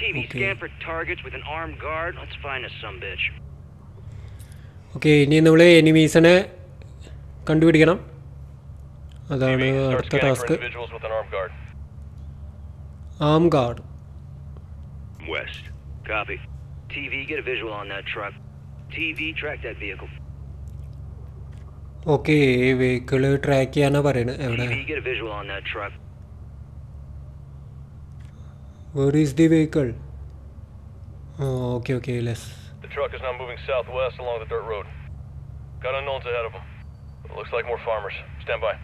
TV, Okay. scan for targets with an armed guard. Let's find us some bitch. Okay ഇനി നമ്മൾ എനിമീസിനെ കണ്ടുപിടിക്കണം അതാണ് TV, start അടുത്ത scanning for task individuals with an armed guard. Am guard West. Copy. TV, get a visual on that truck. TV, track that vehicle. Okay vehicle track ചെയ്യാനാ പറയുന്നത് എവിടെ TV, get a visual on that truck. Where is the vehicle okay okay less The truck is now moving southwest along the dirt road. Got unknowns ahead of them. It looks like more farmers. Stand by.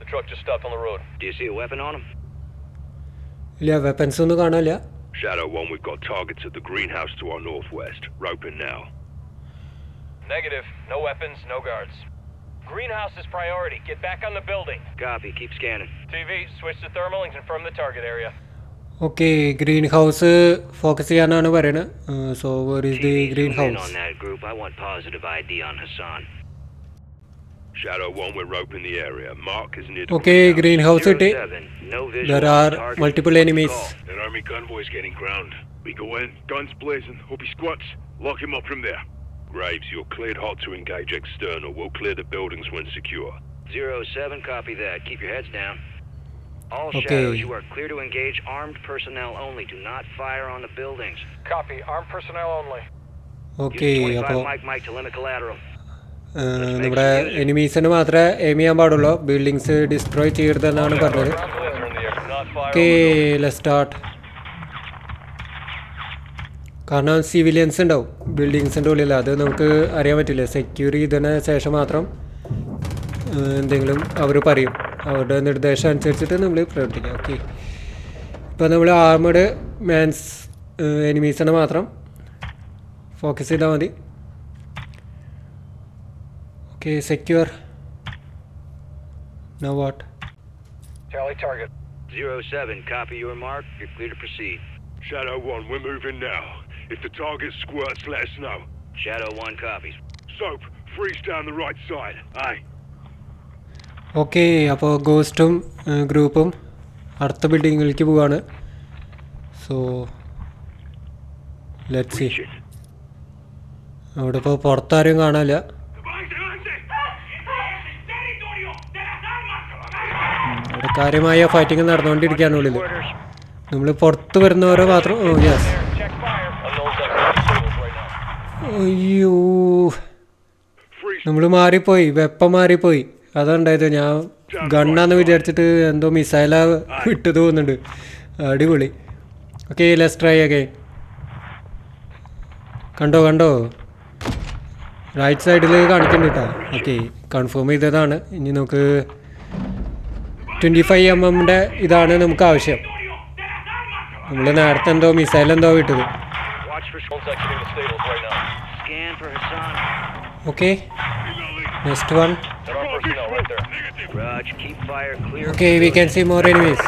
The truck just stopped on the road. Do you see a weapon on him? ഇല്ല weapons ഒന്നും കാണാനില്ല Shadow 1, we've got targets at the greenhouse to our northwest. Roping now. Negative. No weapons, no guards. Greenhouse is priority. Get back on the building. Copy. Keep scanning. TV, switch to thermal and confirm the target area. Okay green house focus ചെയ്യാനാണ് പറയുന്നത് so where is the green Zoom in house on that group. I want positive ID on Hassan. Shadow 1, we're roping the area. Mark is near the okay green house കിട്ടി No visual there on are target. Multiple enemies That army convoy's getting ground. We go in, guns blazing. Hope he squats. Lock him up from there. Graves, you're cleared hot to engage external. We'll clear the buildings when secure. Zero 7, copy that. Keep your heads down. All Okay. shadows, you are clear to engage armed personnel only. Do not fire on the buildings. Copy. Armed personnel only. Okay Use അപ്പോൾ 25 Mike Mike to limit collateral. നമ്മുടെ എനിമീസിന് മാത്രമേ aim ചെയ്യാൻ പാടുള്ളൂ buildings destroy ചെയ്യരുതെന്നാണ് പറഞ്ഞത് okay start കാരണം civilians ഉണ്ടാവും. ബിൽഡിങ്സിന്റെ ഉള്ളിൽ. അത് നമുക്ക് അറിയാൻ പറ്റില്ല. സെക്യൂർ ചെയ്തതിന് ശേഷം മാത്രം എന്തെങ്കിലും അവർ പറയും. അവരുടെ നിർദ്ദേശം അനുസരിച്ചിട്ട് നമ്മൾ പ്രവർത്തിക്കാം. ഓക്കെ ഇപ്പോൾ നമ്മൾ ആർമഡ് മാൻസ് എനിമീസിനെ മാത്രം ഫോക്കസ് ചെയ്താൽ മതി. Okay secure no what target. Zero 7, copy your mark. You're clear to proceed. Shadow 1, we're moving now. If the target squirts, let us know. Shadow 1 copies. Soap, freeze down the right side. Aye. Okay അപ്പോൾ ഗോസ്റ്റും ഗ്രൂപ്പും അടുത്ത ബിൽഡിങ്ങിലേക്ക് പോവാണ് so let see അവിടെ ഇപ്പോൾ പുറത്താരും കാണാനില്ല അവിടെ കാര്യമായ ഫൈറ്റിംഗ് നടന്നുകൊണ്ടിരിക്കുകയാണ് ഉള്ളിൽ നമ്മൾ പുറത്ത് വരുന്നവരെ മാത്രം ഓ യെസ് അയ്യോ. നമ്മൾ മാറിപ്പോയി വെപ്പം മാറിപ്പോയി. അതുണ്ടായത് ഞാൻ ഗണ്ണാന്ന് വിചാരിച്ചിട്ട് എന്തോ മിസൈല വിട്ടു തോന്നുന്നുണ്ട്. അടിപൊളി. ഓക്കെ ലെസ് ട്രൈ ഒക്കെ കണ്ടോ കണ്ടോ? റൈറ്റ് സൈഡിൽ കാണിക്കുന്നുണ്ട് കേട്ടോ ഓക്കെ കൺഫേം ചെയ്തതാണ്. ഇനി നമുക്ക് ട്വന്റി ഫൈവ് എം എമ്മിന്റെ ഇതാണ് നമുക്ക് ആവശ്യം. നമ്മൾ നേരത്തെ എന്തോ മിസൈൽ എന്തോ വിട്ടത് Watch for drones exiting the stables right now. Scan for Hassan. Okay next one Got our personnel right there. Raj, keep fire clear. Okay we can see more enemies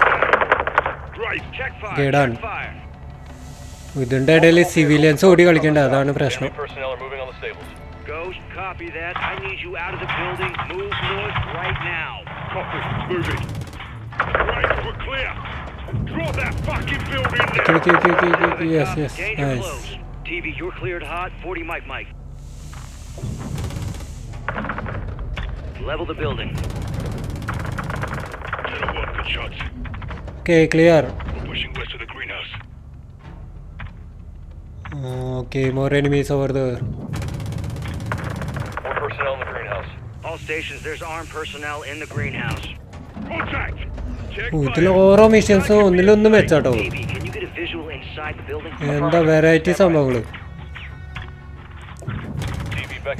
Right, check fire. Okay done ഇതിൻ്റെ ഇടയിൽ civilians ഓടി കളിക്കേണ്ട അതാണ് പ്രശ്നം Personnel are moving on the stables. Ghost, copy that. I need you out of the building. Move north right now. Copy. Moving. Right, we're clear. Drop that fucking building Okay, now. okay, okay, okay, okay, okay. Yes, yes, Danger nice. close. TV, you're cleared hot. 40 Mike Mike. Level the building. Channel 1, good shots. Okay, clear. We're pushing west to the greenhouse. Uh, okay, more enemies over there. More personnel in the greenhouse. All stations, there's armed personnel in the greenhouse. Contact. Check ഓ, ഇതിൽ ഓരോ മിഷൻസും ഒന്നിലൊന്നും വെച്ചാട്ടോ TV, can you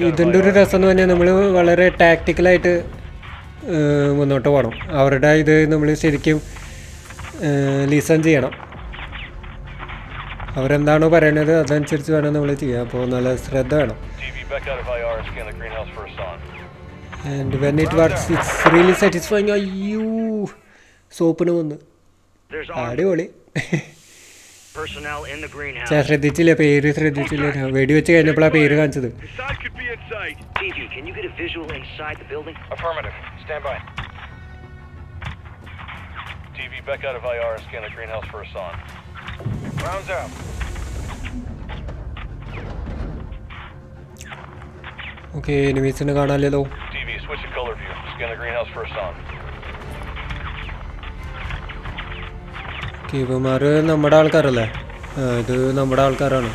ഇതിന്റെ ഒരു രസം എന്ന് പറഞ്ഞാൽ നമ്മൾ വളരെ ടാക്റ്റിക്കലായിട്ട് മുന്നോട്ട് പോകണം. അവരുടെ ഇത് നമ്മൾ ശരിക്കും ലിസൺ ചെയ്യണം. അവരെന്താണോ പറയണത് അതനുസരിച്ച് വേണം നമ്മൾ ചെയ്യാൻ. അപ്പോൾ നല്ല ശ്രദ്ധ വേണം. And when it works it's really satisfying അയ്യോ സോപ്പിന് വന്ന്. അടിപൊളി. personnel in the greenhouse. ഞാൻ ശ്രദ്ധിച്ചില്ല പേര് ശ്രദ്ധിച്ചില്ല വെടി വെച്ച് കഴിഞ്ഞപ്പോഴാണ് പേര് കാണിച്ചത് Hassan could be inside. TV, can you get a visual inside the building? Affirmative. Stand by. TV, back out of IR and scan the greenhouse for Hassan. Rounds out. Okay എനിമീസിനെ കാണാമല്ലോ TV, switch to color view. Scan the greenhouse for Hassan. ഇവന്മാർ നമ്മുടെ ആൾക്കാരല്ലേ ഇത് നമ്മുടെ ആൾക്കാരാണ്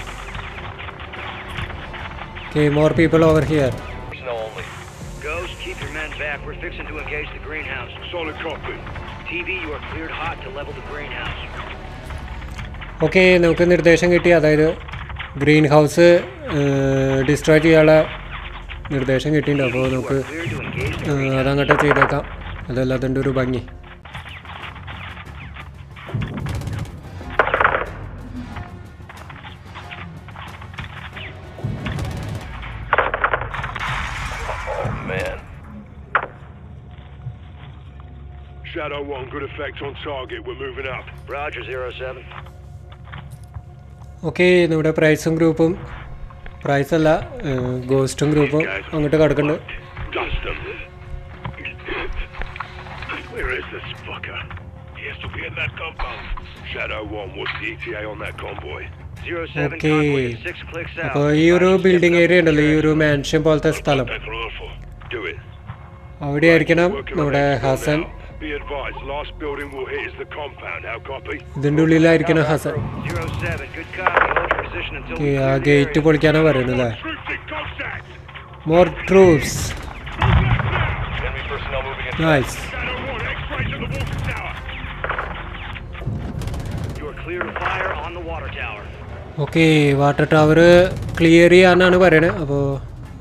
okay more people over here Personnel only. Ghost, keep your men back. We're fixing to engage the greenhouse. Solid copy. TV, you are cleared hot to level the greenhouse. Okay നമുക്ക് നിർദ്ദേശം കിട്ടി അതായത് ഗ്രീൻ ഹൗസ് ഡിസ്ട്രോയ് ചെയ്യാനുള്ള നിർദ്ദേശം കിട്ടിയിട്ടുണ്ട് അപ്പോൾ നമുക്ക് അതങ്ങോട്ട് ചെയ്തേക്കാം അതല്ല അതിന്റെ ഒരു ഭംഗി good effect on target. We're moving up. Roger, zero seven. Okay നമ്മുടെ പ്രൈസും ഗ്രൂപ്പും പ്രൈസ് അല്ല ഗോസ്റ്റും ഗ്രൂപ്പും അങ്ങോട്ട് കിടക്കുന്നുണ്ട് Dust them. Where is this fucker? He has to be in that compound. Shadow 1, what's the ETA on that convoy? Zero seven okay convoy is six clicks out. അപ്പോൾ ഈ ഒരു ബിൽഡിംഗ് ഏരിയ ഉണ്ടല്ലോ ഈ ഒരു മാൻഷൻ പോലത്തെ സ്ഥലം Do it. അവിടെ ആയിരിക്കണം നമ്മുടെ Hasan Be advised, last building we'll hit is the compound. How copy? ഇതിൻ്റെ ഉള്ളിലായിരിക്കണം Hassan Zero seven, good copy. Hold your position until okay we ആ clear the ഗേറ്റ് area. പൊളിക്കാനാണ് പറയുന്നത് Troops in contact! More troops Enemy personnel moving in. Nice Shadow 1, X-ray to the water tower. You are clear to fire on the water tower. Okay water tower clear ചെയ്യാനാണ് പറയണത് അപ്പോൾ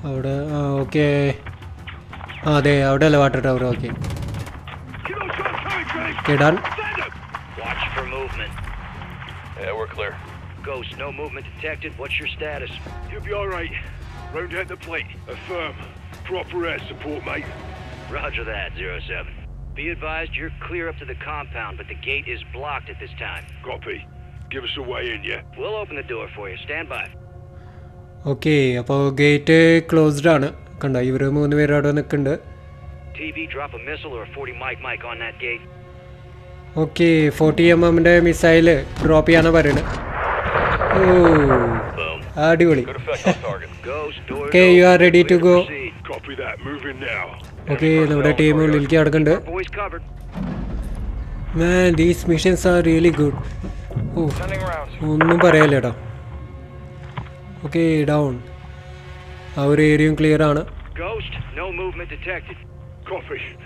അവിടെ ആ okay ആ അതെ അവിടെ അല്ലേ water tower okay Okay done Watch for movement. Yeah, we're clear. Ghost, no movement detected. What's your status? You'll be alright. Round out the plate. Affirm. Proper air support, mate. Roger that, zero seven. Be advised, you're clear up to the compound, but the gate is blocked at this time. Copy. Give us a way in, yeah? We'll open the door for you. Stand by. Okay അപ്പോൾ gate closed ആണ് കണ്ടോ ഇവർ മൂന്ന് പേര് അവിടെ നിൽക്കുന്നുണ്ട് TV, drop a missile or a 40 mic mic on that gate. Okay forty M എമ്മിന്റെ missile drop ചെയ്യാനാണ് പറയുന്നത് ഓ അടിപൊളി. Okay you are ready to go. Okay നമ്മുടെ ടീം ഉള്ളിലേക്ക് നടക്കുന്നുണ്ട് man these missions are really good ഓ ഒന്നും പറയാനില്ല കേട്ടോ ഓക്കെ ഡൗൺ ആ ഒരു ഏരിയയും ക്ലിയർ ആണ്.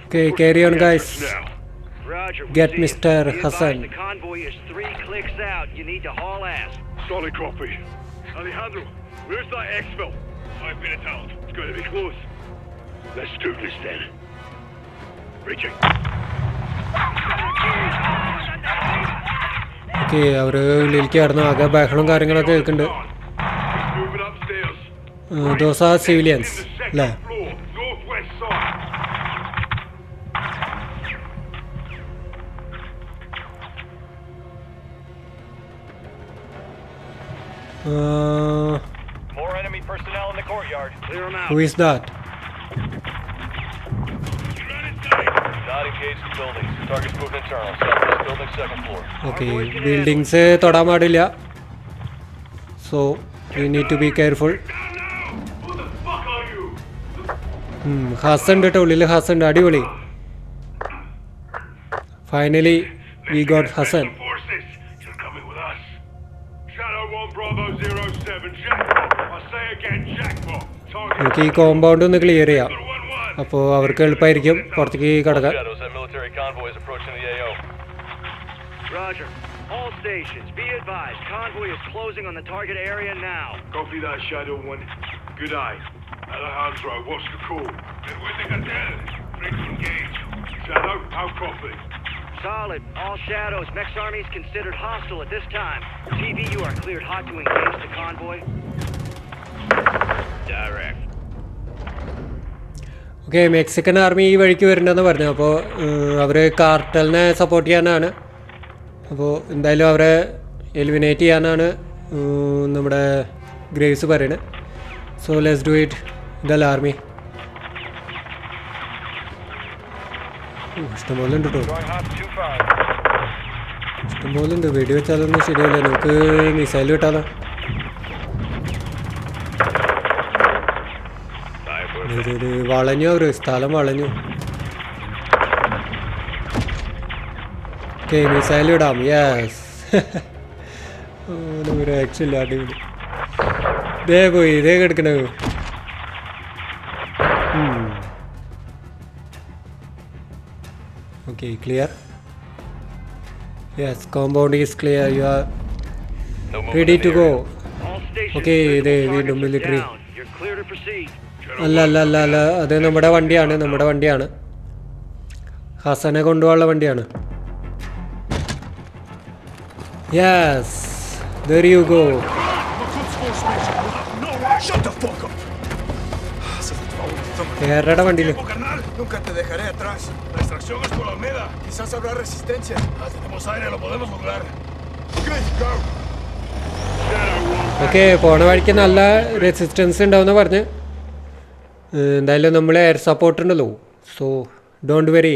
Okay carry on guys Roger. we'll Get see you. Mr. Be advised, Hassan. The convoy is three clicks out. You need to haul ass. Solid copy. Alejandro, where's that exfil? Five minutes out. It's going to be close. Let's do this then. Reaching. Okay അവർ ഉള്ളിലേക്ക് കടന്നു ആകെ ബഹളം കാര്യങ്ങളൊക്കെ കേൾക്കുന്നുണ്ട് Moving upstairs. Those are civilians അല്ലേ More enemy personnel in the courtyard. Clear them out. Who is that Not engaged in buildings. Target's moving internal. Southwest building, second floor. Okay buildings തൊടാൻ പാടില്ല so we need to be careful ഹസ് ഉണ്ട് കേട്ടോ ഉള്ളിൽ ഹസ് ഉണ്ട് അടിപൊളി finally we got Hasan നമുക്ക് ഈ compound ഒന്ന് ക്ലിയർ ചെയ്യാം അപ്പോൾ അവർക്ക് എളുപ്പമായിരിക്കും പുറത്തേക്ക് കടക്കാൻ Shadows, that military convoy is approaching the AO. Roger. All stations, be advised. Convoy is closing on the target area now. Copy that, Shadow 1. Good eye. Alejandro, what's the call? With the cartel. Ready to engage. Shadow, how copy? Solid. All shadows. Mex Army is considered hostile at this time. TV, you are cleared hot to engage the convoy. Direct. Okay Mexican army ഈ വഴിക്ക് വരുന്നുണ്ടെന്ന് പറഞ്ഞു അപ്പോൾ അവർ കാർട്ടലിനെ support ചെയ്യാനാണ് അപ്പോൾ എന്തായാലും അവരെ eliminate ചെയ്യാനാണ് നമ്മുടെ ഗ്രേവ്സ് പറയുന്നത് സോ ലെസ് ഡു ഇറ്റ് ഇതല്ല ആർമി ഇഷ്ടംപോലെ ഉണ്ട് കേട്ടോ Going hot 2-5. ഇഷ്ടംപോലെ ഉണ്ട് വെടി വെച്ചാലൊന്നും ശരിയല്ല. നമുക്ക് മിസൈൽ വിട്ടാലോ? വളഞ്ഞു അവർ. സ്ഥലം വളഞ്ഞു. ഓക്കെ മിസൈൽ വിടാം. യെസ് ഒരു ഇല്ല അടിപൊളി. ഇതേ പോയി. ഇതേ കിടക്കണ Okay clear yes compound is clear you are ready to go okay ഇത് വീണ്ടും military You're clear to proceed. അല്ല അല്ല അല്ല അല്ല അത് നമ്മുടെ വണ്ടിയാണ് നമ്മുടെ വണ്ടിയാണ് ഹസനെ കൊണ്ടുപോകാനുള്ള വണ്ടിയാണ് yes there you go Shut the fuck up. കേരളയുടെ വണ്ടിയിൽ Extracción es por la Almeda. Quizás habrá resistencia. Ah, tenemos aire, lo podemos lograr. Okay പോണ വഴിക്ക് നല്ല റെസിസ്റ്റൻസ് ഉണ്ടാവുന്ന പറഞ്ഞ് എന്തായാലും നമ്മൾ എയർ സപ്പോർട്ട് ഉണ്ടല്ലോ so don't worry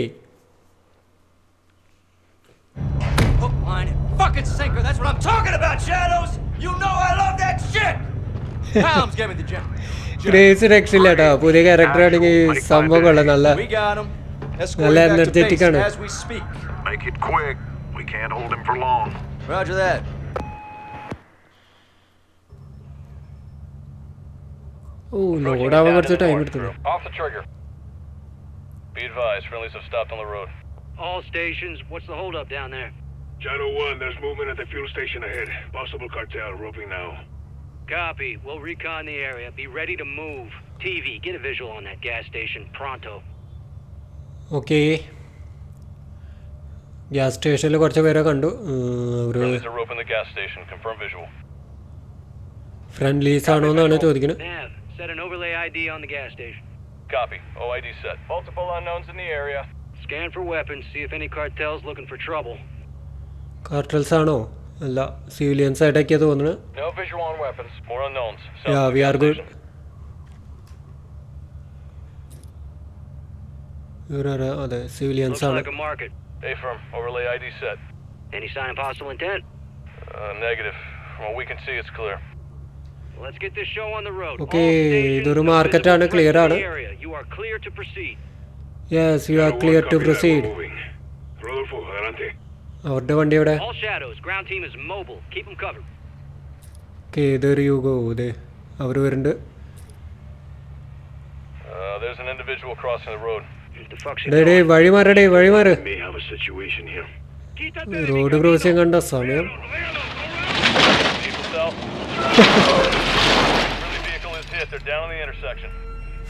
Hook, line, and fucking sinker. That's what I'm talking about, Shadows. You know I love that shit. Helms, give me the gem. Graves രക്ഷയില്ല കേട്ടോ പുതിയ ക്യാരക്ടർ ആണെങ്കിൽ സംഭവം കൊള്ളാം നല്ല escorting back to base as we speak. Make it quick. We can't hold him for long. Roger that. Oh no! lord, how much time it took? Off the trigger. Be advised, friendlies have stopped on the road. All stations, what's the holdup down there? Channel 1, there's movement at the fuel station ahead. Possible cartel, roping now. Copy. We'll recon the area. Be ready to move. TV, get a visual on that gas station. Pronto. Okay gas സ്റ്റേഷനിൽ കുറച്ച് പേരെ കണ്ടു are visual. Friendlies ആണോ എന്നാണ് ചോദിക്കുന്നത്. Copy. OID set. Multiple unknowns in the area. Scan for weapons, see if any cartel's looking for trouble. Cartels ആണോ അല്ല civilians ആയിട്ടൊക്കെയാണ് തോന്നുന്നത് No visual on weapons. More unknowns. Yeah we are good അതെ civilians Looks ആണ് like a market. A-firm, overlay ID set. Any sign of hostile intent? Uh, negative. From what we can see, it's clear. Let's get this show on the road. Okay ഇതൊരു മാർക്കറ്റാണ് clear ആണ് Area, you are clear to proceed. Yes you are clear to proceed Rodolfo, adelante. അവരുടെ വണ്ടി എവിടെ All shadows. Ground team is mobile. Keep them covered. Okay ഇതൊരു Hugo ഇതേ അവർ വരുന്നുണ്ട് Uh, there's an individual crossing the road. ഡേ വഴിമാറടേ വഴിമാറ് road പ്രവശ്യം കണ്ട സമയം.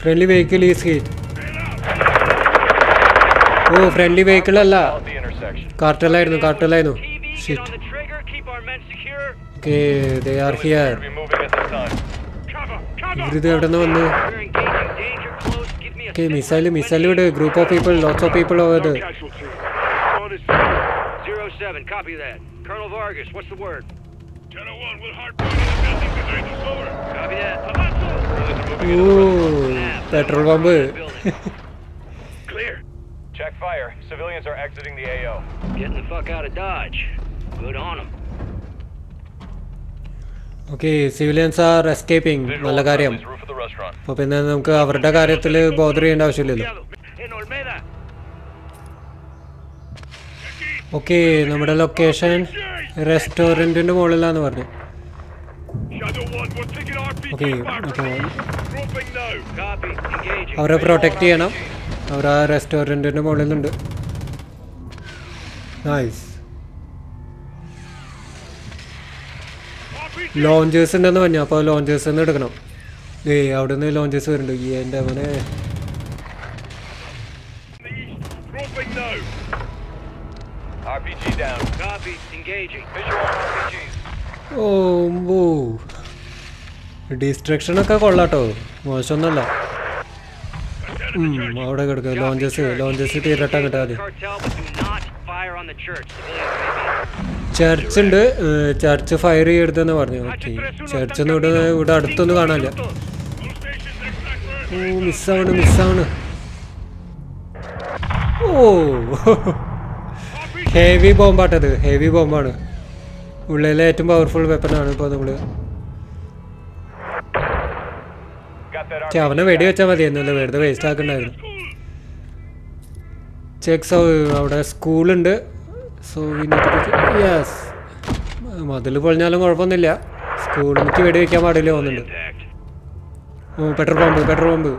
ഫ്രണ്ട്ലി വെഹിക്കിൾ ഈസ് ഹിറ്റ് ഓ ഫ്രണ്ട്ലി വെഹിക്കിൾ അല്ല. കാർട്ടലായിരുന്നു കാർട്ടലായിരുന്നു. Shit okay they are here ഇവരിത് എവിടെന്ന് വന്ന്? Okay, missile, missile with a group of people, lots of people over there. Zero seven, copy that. Colonel Vargas, what's the word? Channel oh one, we'll hardpoint. in the building to break us over. Copy that. Petrol bomb. Clear. Check fire. Civilians are exiting the AO. Getting the fuck out of Dodge. Good on them. Okay, civilians are escaping. Malagarium. അപ്പോൾ പിന്നെ നമുക്ക് അവരുടെ കാര്യത്തിൽ bother ചെയ്യേണ്ട ആവശ്യമില്ലല്ലോ. Okay നമ്മുടെ location റെസ്റ്റോറന്റിന്റെ മുകളിലാന്ന് പറഞ്ഞു. Shadow 1, we're taking RPG okay അപ്പോൾ Roping now. Copy. Engaging. അവരെ പ്രൊട്ടക്റ്റ് ചെയ്യണം. അവർ ആ റെസ്റ്റോറന്റിന്റെ മുകളിലുണ്ട്. നൈസ് ലോഞ്ചേഴ്സ് ഉണ്ടെന്ന് പറഞ്ഞു. അപ്പോൾ ലോഞ്ചേഴ്സ് നിന്ന് എടുക്കണം. ഏയ് അവിടെ നിന്ന് ലോഞ്ചേഴ്സ് വരുന്നുണ്ട്. ഈ എന്റെ അവനെ ഓമ്പോ ഡിസ്ട്രക്ഷൻ ഒക്കെ കൊള്ളാട്ടോ. മോശമൊന്നുമല്ല. അവിടെ കിടക്കുക ലോഞ്ചേഴ്സ് ലോഞ്ചേഴ്സ് തീരട്ടാ കിട്ടാതെ ചർച്ച് ഉണ്ട്. ചർച്ച് ഫയർ ചെയ്യരുതെന്ന് പറഞ്ഞു. ഓക്കെ ചർച്ച് ഒന്നും ഇവിടെ ഇവിടെ അടുത്തൊന്നും കാണാനില്ല. ഓ മിസ്സാവണ് മിസ്സാവണ് ഓ. ഹെവി ബോംബാട്ടത് ഹെവി ബോംബാണ് ഉള്ളിലെ ഏറ്റവും പവർഫുൾ വെപ്പനാണ് ഇപ്പോൾ പക്ഷെ അവനെ വെടി വെച്ചാൽ മതിയായിരുന്നല്ലോ വെറുതെ വേസ്റ്റ് ആക്കണ്ടായിരുന്നു. ചെക്സ് അവിടെ സ്കൂളുണ്ട് സോ യെസ് മതിൽ പൊളിഞ്ഞാലും കുഴപ്പമൊന്നുമില്ല. സ്കൂളിലേക്ക് വെടി വെക്കാൻ പാടില്ല തോന്നുന്നുണ്ട്. ഓ പെട്രോൾ പമ്പ് പെട്രോൾ പമ്പ്.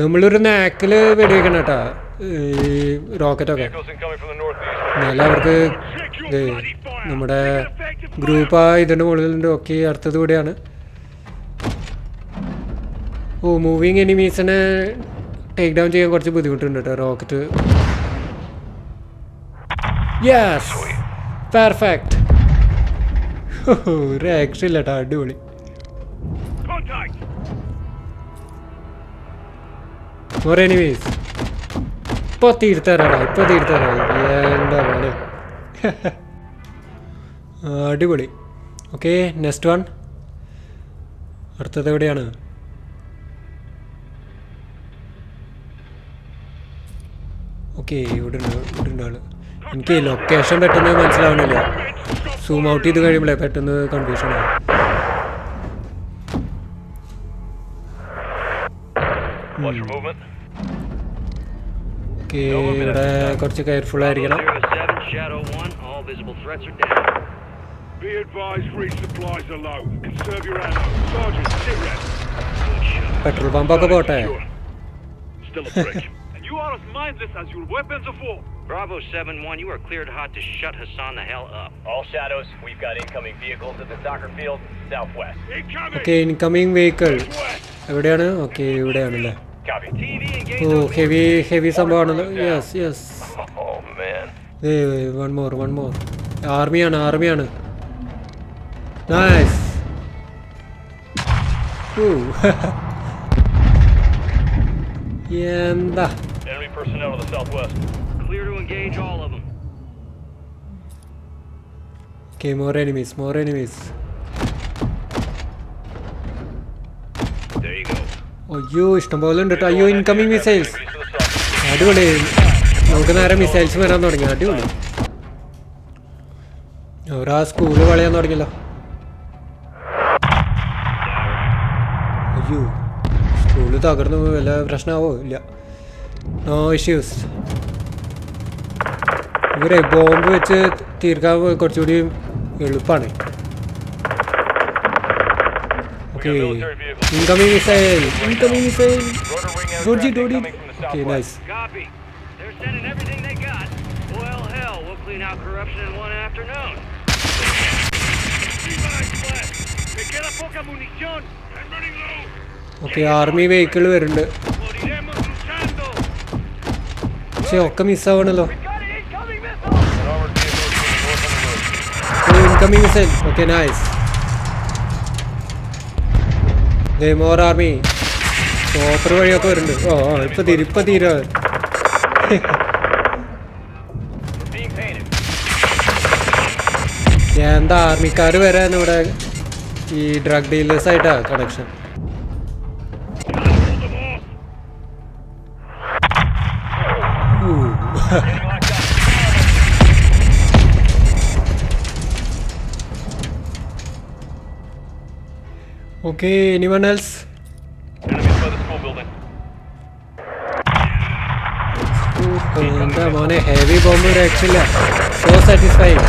നമ്മളൊരു നാക്കിൽ വെടിവെക്കണം കേട്ടാ. ഈ റോക്കറ്റൊക്കെ. എന്നാലും അവർക്ക് നമ്മുടെ ഗ്രൂപ്പ് ആ ഇതിന്റെ മുകളിലുണ്ട്. ഓക്കെ അടുത്തത് കൂടെയാണ് ഓ മൂവിങ് എനിമീസിനെ ടേക്ക് ഡൗൺ ചെയ്യാൻ കുറച്ച് ബുദ്ധിമുട്ടുണ്ട് കേട്ടോ. റോക്കറ്റ് യെസ് പെർഫെക്റ്റ് ഒരു ആക്ഷൻ ഇല്ല കേട്ടോ അടിപൊളി. മോർ ഇപ്പൊ തീർത്തരാടാ ഇപ്പൊ തീർത്തരാ. എന്താ അടിപൊളി. ഓക്കെ നെക്സ്റ്റ് വൺ അടുത്തത് എവിടെയാണ്? ഓക്കെ ഇവിടെ ഇവിടെ ഉണ്ട് ആൾ. എനിക്ക് ലൊക്കേഷൻ പെട്ടെന്ന് മനസ്സിലാവണില്ല. സൂം ഔട്ട് ചെയ്ത് കഴിയുമ്പോളെ പെട്ടെന്ന് കൺഫ്യൂഷൻ ആണ് ഇവിടെ കുറച്ച് കെയർഫുൾ ആയിരിക്കണം. പെട്രോൾ പമ്പൊക്കെ പോട്ടെ. and you are as mindless as your weapons of war. Bravo 7-1, you are cleared hot to shut Hassan the hell up. All shadows, we've got incoming vehicles at the soccer field southwest. Incoming! Okay incoming vehicle എവിടെയാണ് okay ഇവിടെയാണല്ലേ Copy. ഓ heavy heavy സംഭവമാണല്ലോ yes yes Oh, man. ഏ one more one more ആർമിയാണ് ആർമിയാണ് nice എന്താ Enemy Personnel to the southwest. Clear to engage all of them. Okay, more enemies, more enemies. There you go. അയ്യോ ഇഷ്ടംപോലെ ഉണ്ട് കേട്ടോ അയ്യോ incoming missiles അടിപൊളി നമുക്ക് നേരെ മിസൈൽസ് വരാൻ തുടങ്ങി അടിപൊളി അവരാ സ്കൂൾ കളയാൻ തുടങ്ങിയല്ലോ അയ്യോ സ്കൂൾ തകർന്നു പോയി. വല്ല പ്രശ്നമാവോ ഇല്ല നോ ഇഷ്യൂസ് ഇവരെ ബോംബ് വെച്ച് തീർക്കാൻ കുറച്ചുകൂടി എളുപ്പമാണ് okay incoming missile incoming missile Dodi Dodi okay nice clean out corruption in one afternoon. Me queda poca munición. I'm running low. Okay army vehicle വരുന്നുണ്ട്. പക്ഷെ ഒക്കെ മിസ്സാവണല്ലോ. Incoming missile okay nice more army ഓപ്പർ വഴിയൊക്കെ വരുന്നുണ്ട്. ഓ ഇപ്പൊ തീരും ഇപ്പൊ തീരാ എന്താ ആർമിക്കാർ വരാൻ ഇവിടെ ഈ ഡ്രഗ് ഡീലേഴ്സ് ആയിട്ടാ connection Okay anyone else Enemies by the school building. എന്താ മോനെ ഹെവി ബോംബ് രക്ഷയില്ല സോ സാറ്റിസ്ഫൈങ്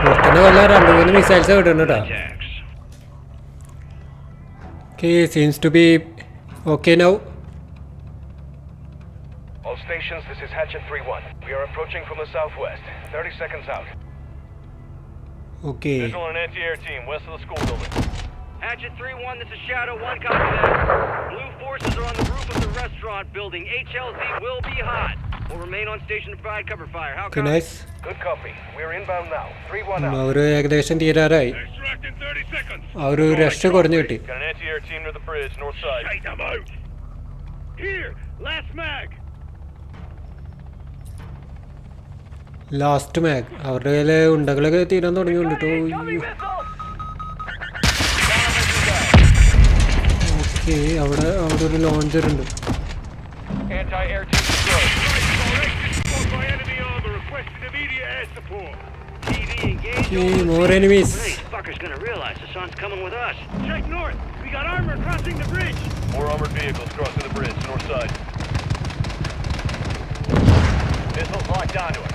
പുറത്തുനിന്ന് വല്ല രണ്ട് മൂന്ന് മിസൈൽസ് വിടുന്നു കേട്ടോ okay seems to be okay now All stations, this is Hatchet 3-1. We are approaching from the southwest. 30 seconds out. Okay Visual and anti-air team west of the school building. Hatchet 3-1, this is Shadow 1, copy that. Blue forces are on the roof of the restaurant building. HLZ will be hot. We'll remain on station to provide cover fire. How okay copy? Nice Good copy. We're inbound now. 3-1 out. അവർ ഏകദേശം തീരാറായി ആ ഒരു രക്ഷ കുറഞ്ഞു കിട്ടി Got an anti-air last mag അവരുടെ കയ്യില് ഉണ്ടകളൊക്കെ തീരാൻ തുടങ്ങിയുണ്ട് കേട്ടോ ഓക്കെ അവിടെ അവിടെ ഒരു ലോഞ്ചർ ഉണ്ട് Anti-air team destroyed. by enemy armor requesting immediate air support. TV engaged. Okay, more enemies. These fuckers gonna realize the sun's coming with us. Check north. We got armor crossing the bridge. More armored vehicles crossing the bridge, north side. Missiles locked onto it.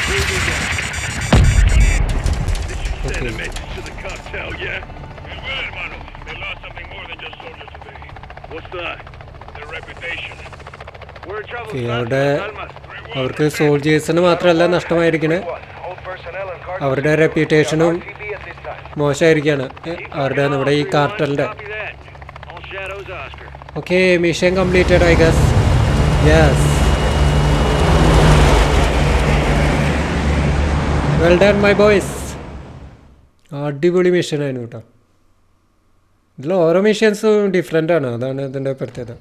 Okay അവിടെ അവർക്ക് സോൾജേഴ്സിന് മാത്രമല്ല നഷ്ടമായിരിക്കണേ. അവരുടെ റെപ്യൂട്ടേഷനും മോശമായിരിക്കുകയാണ്. അവരുടെ നമ്മുടെ ഈ കാർട്ടലിന്റെ okay mission completed I guess yes well done my boys അടിപൊളി മിഷനായിരുന്നു കേട്ടോ. ഇതിൽ ഓരോ മിഷൻസും ഡിഫറെന്റ് ആണ്. അതാണ് ഇതിന്റെ പ്രത്യേകത.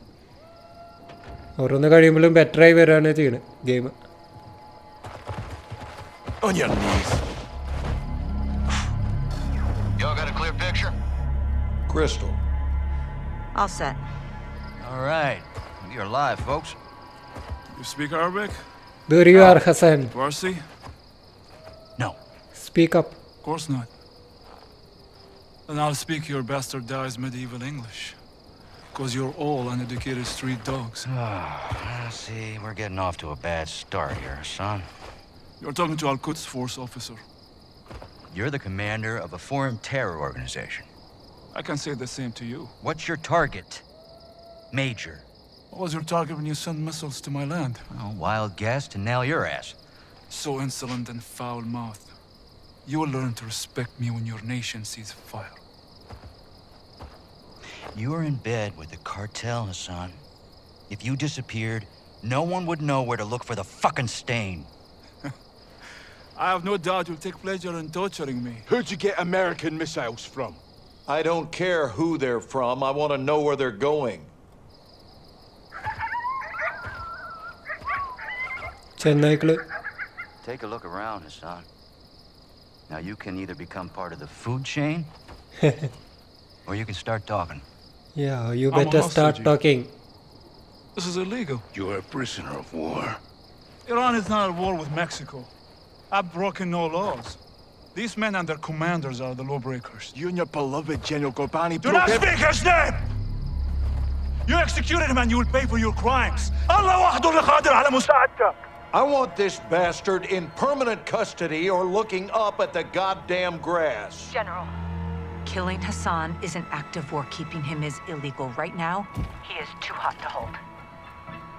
ഓരോന്ന് കഴിയുമ്പോഴും ബെറ്ററായി വരികയാണ് ചെയ്യുന്നത് game On your knees. Y'all got a clear picture? Crystal. All set. All right. You're alive, folks. You speak Arabic? There you are, Hassan. Farsi? No. Speak up. Of course not. Then I'll speak your bastardized medieval English. Because you're all uneducated street dogs. Ah, see, we're getting off to a bad start here, son. You're talking to Al Quds force officer. You're the commander of a foreign terror organization. I can say the same to you. What's your target? Major. What was your target when you sent missiles to my land? Oh, wild guess to nail your ass. So insolent and foul-mouthed. You will learn to respect me when your nation sees fire. You were in bed with the cartel, Hassan. If you disappeared, no one would know where to look for the fucking stain. I have no doubt you'll take pleasure in torturing me. Who'd you get American missiles from? I don't care who they're from. I want to know where they're going. Take a look around, Hassan. Now you can either become part of the food chain, or you can start talking. Yeah, you I'm better start talking. This is illegal. You are a prisoner of war. Iran is not at war with Mexico. I've broken no laws. These men and their commanders are the lawbreakers. You and your beloved General Gorbani Do not speak his name! You executed him and you will pay for your crimes. I want this bastard in permanent custody or looking up at the goddamn grass. General. Killing Hassan is an act of war. Keeping him is illegal. Right now, he is too hot to hold.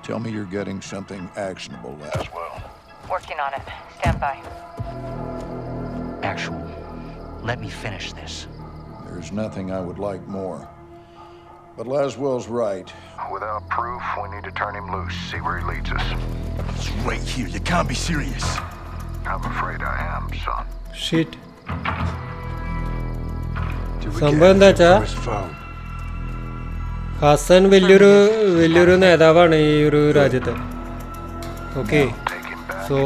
Tell me you're getting something actionable as well. Working on it. Stand by. Actual, let me finish this. There's nothing I would like more. But Laswell's right. Without proof, we need to turn him loose, see where he leads us. It's right here. You can't be serious. I'm afraid I am, son. Shit. സംഭവം എന്താ വെച്ചാ ഹസൻ വലിയൊരു വലിയൊരു നേതാവാണ് ഈ ഒരു രാജ്യത്ത്. Okay. So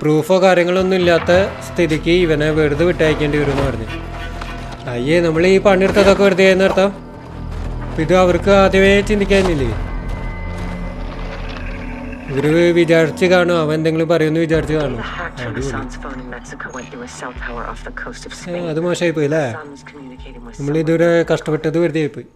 പ്രൂഫോ കാര്യങ്ങളൊന്നും ഇല്ലാത്ത സ്ഥിതിക്ക് ഇവനെ വെറുതെ വിട്ടയക്കേണ്ടി വരും എന്ന് പറഞ്ഞു. അയ്യേ നമ്മൾ ഈ പണിയെടുത്തതൊക്കെ വെറുതെ എന്നർത്ഥം അർത്ഥം ഇത് അവർക്ക് ആദ്യമേ ചിന്തിക്കാനില്ലേ? ഇവർ വിചാരിച്ചു കാണും. അവൻ എന്തെങ്കിലും പറയുന്നു വിചാരിച്ചു കാണും. അത് മോശമായി പോയില്ലേ നമ്മൾ ഇതുവരെ കഷ്ടപ്പെട്ടത് വെറുതെ ആയിപ്പോയി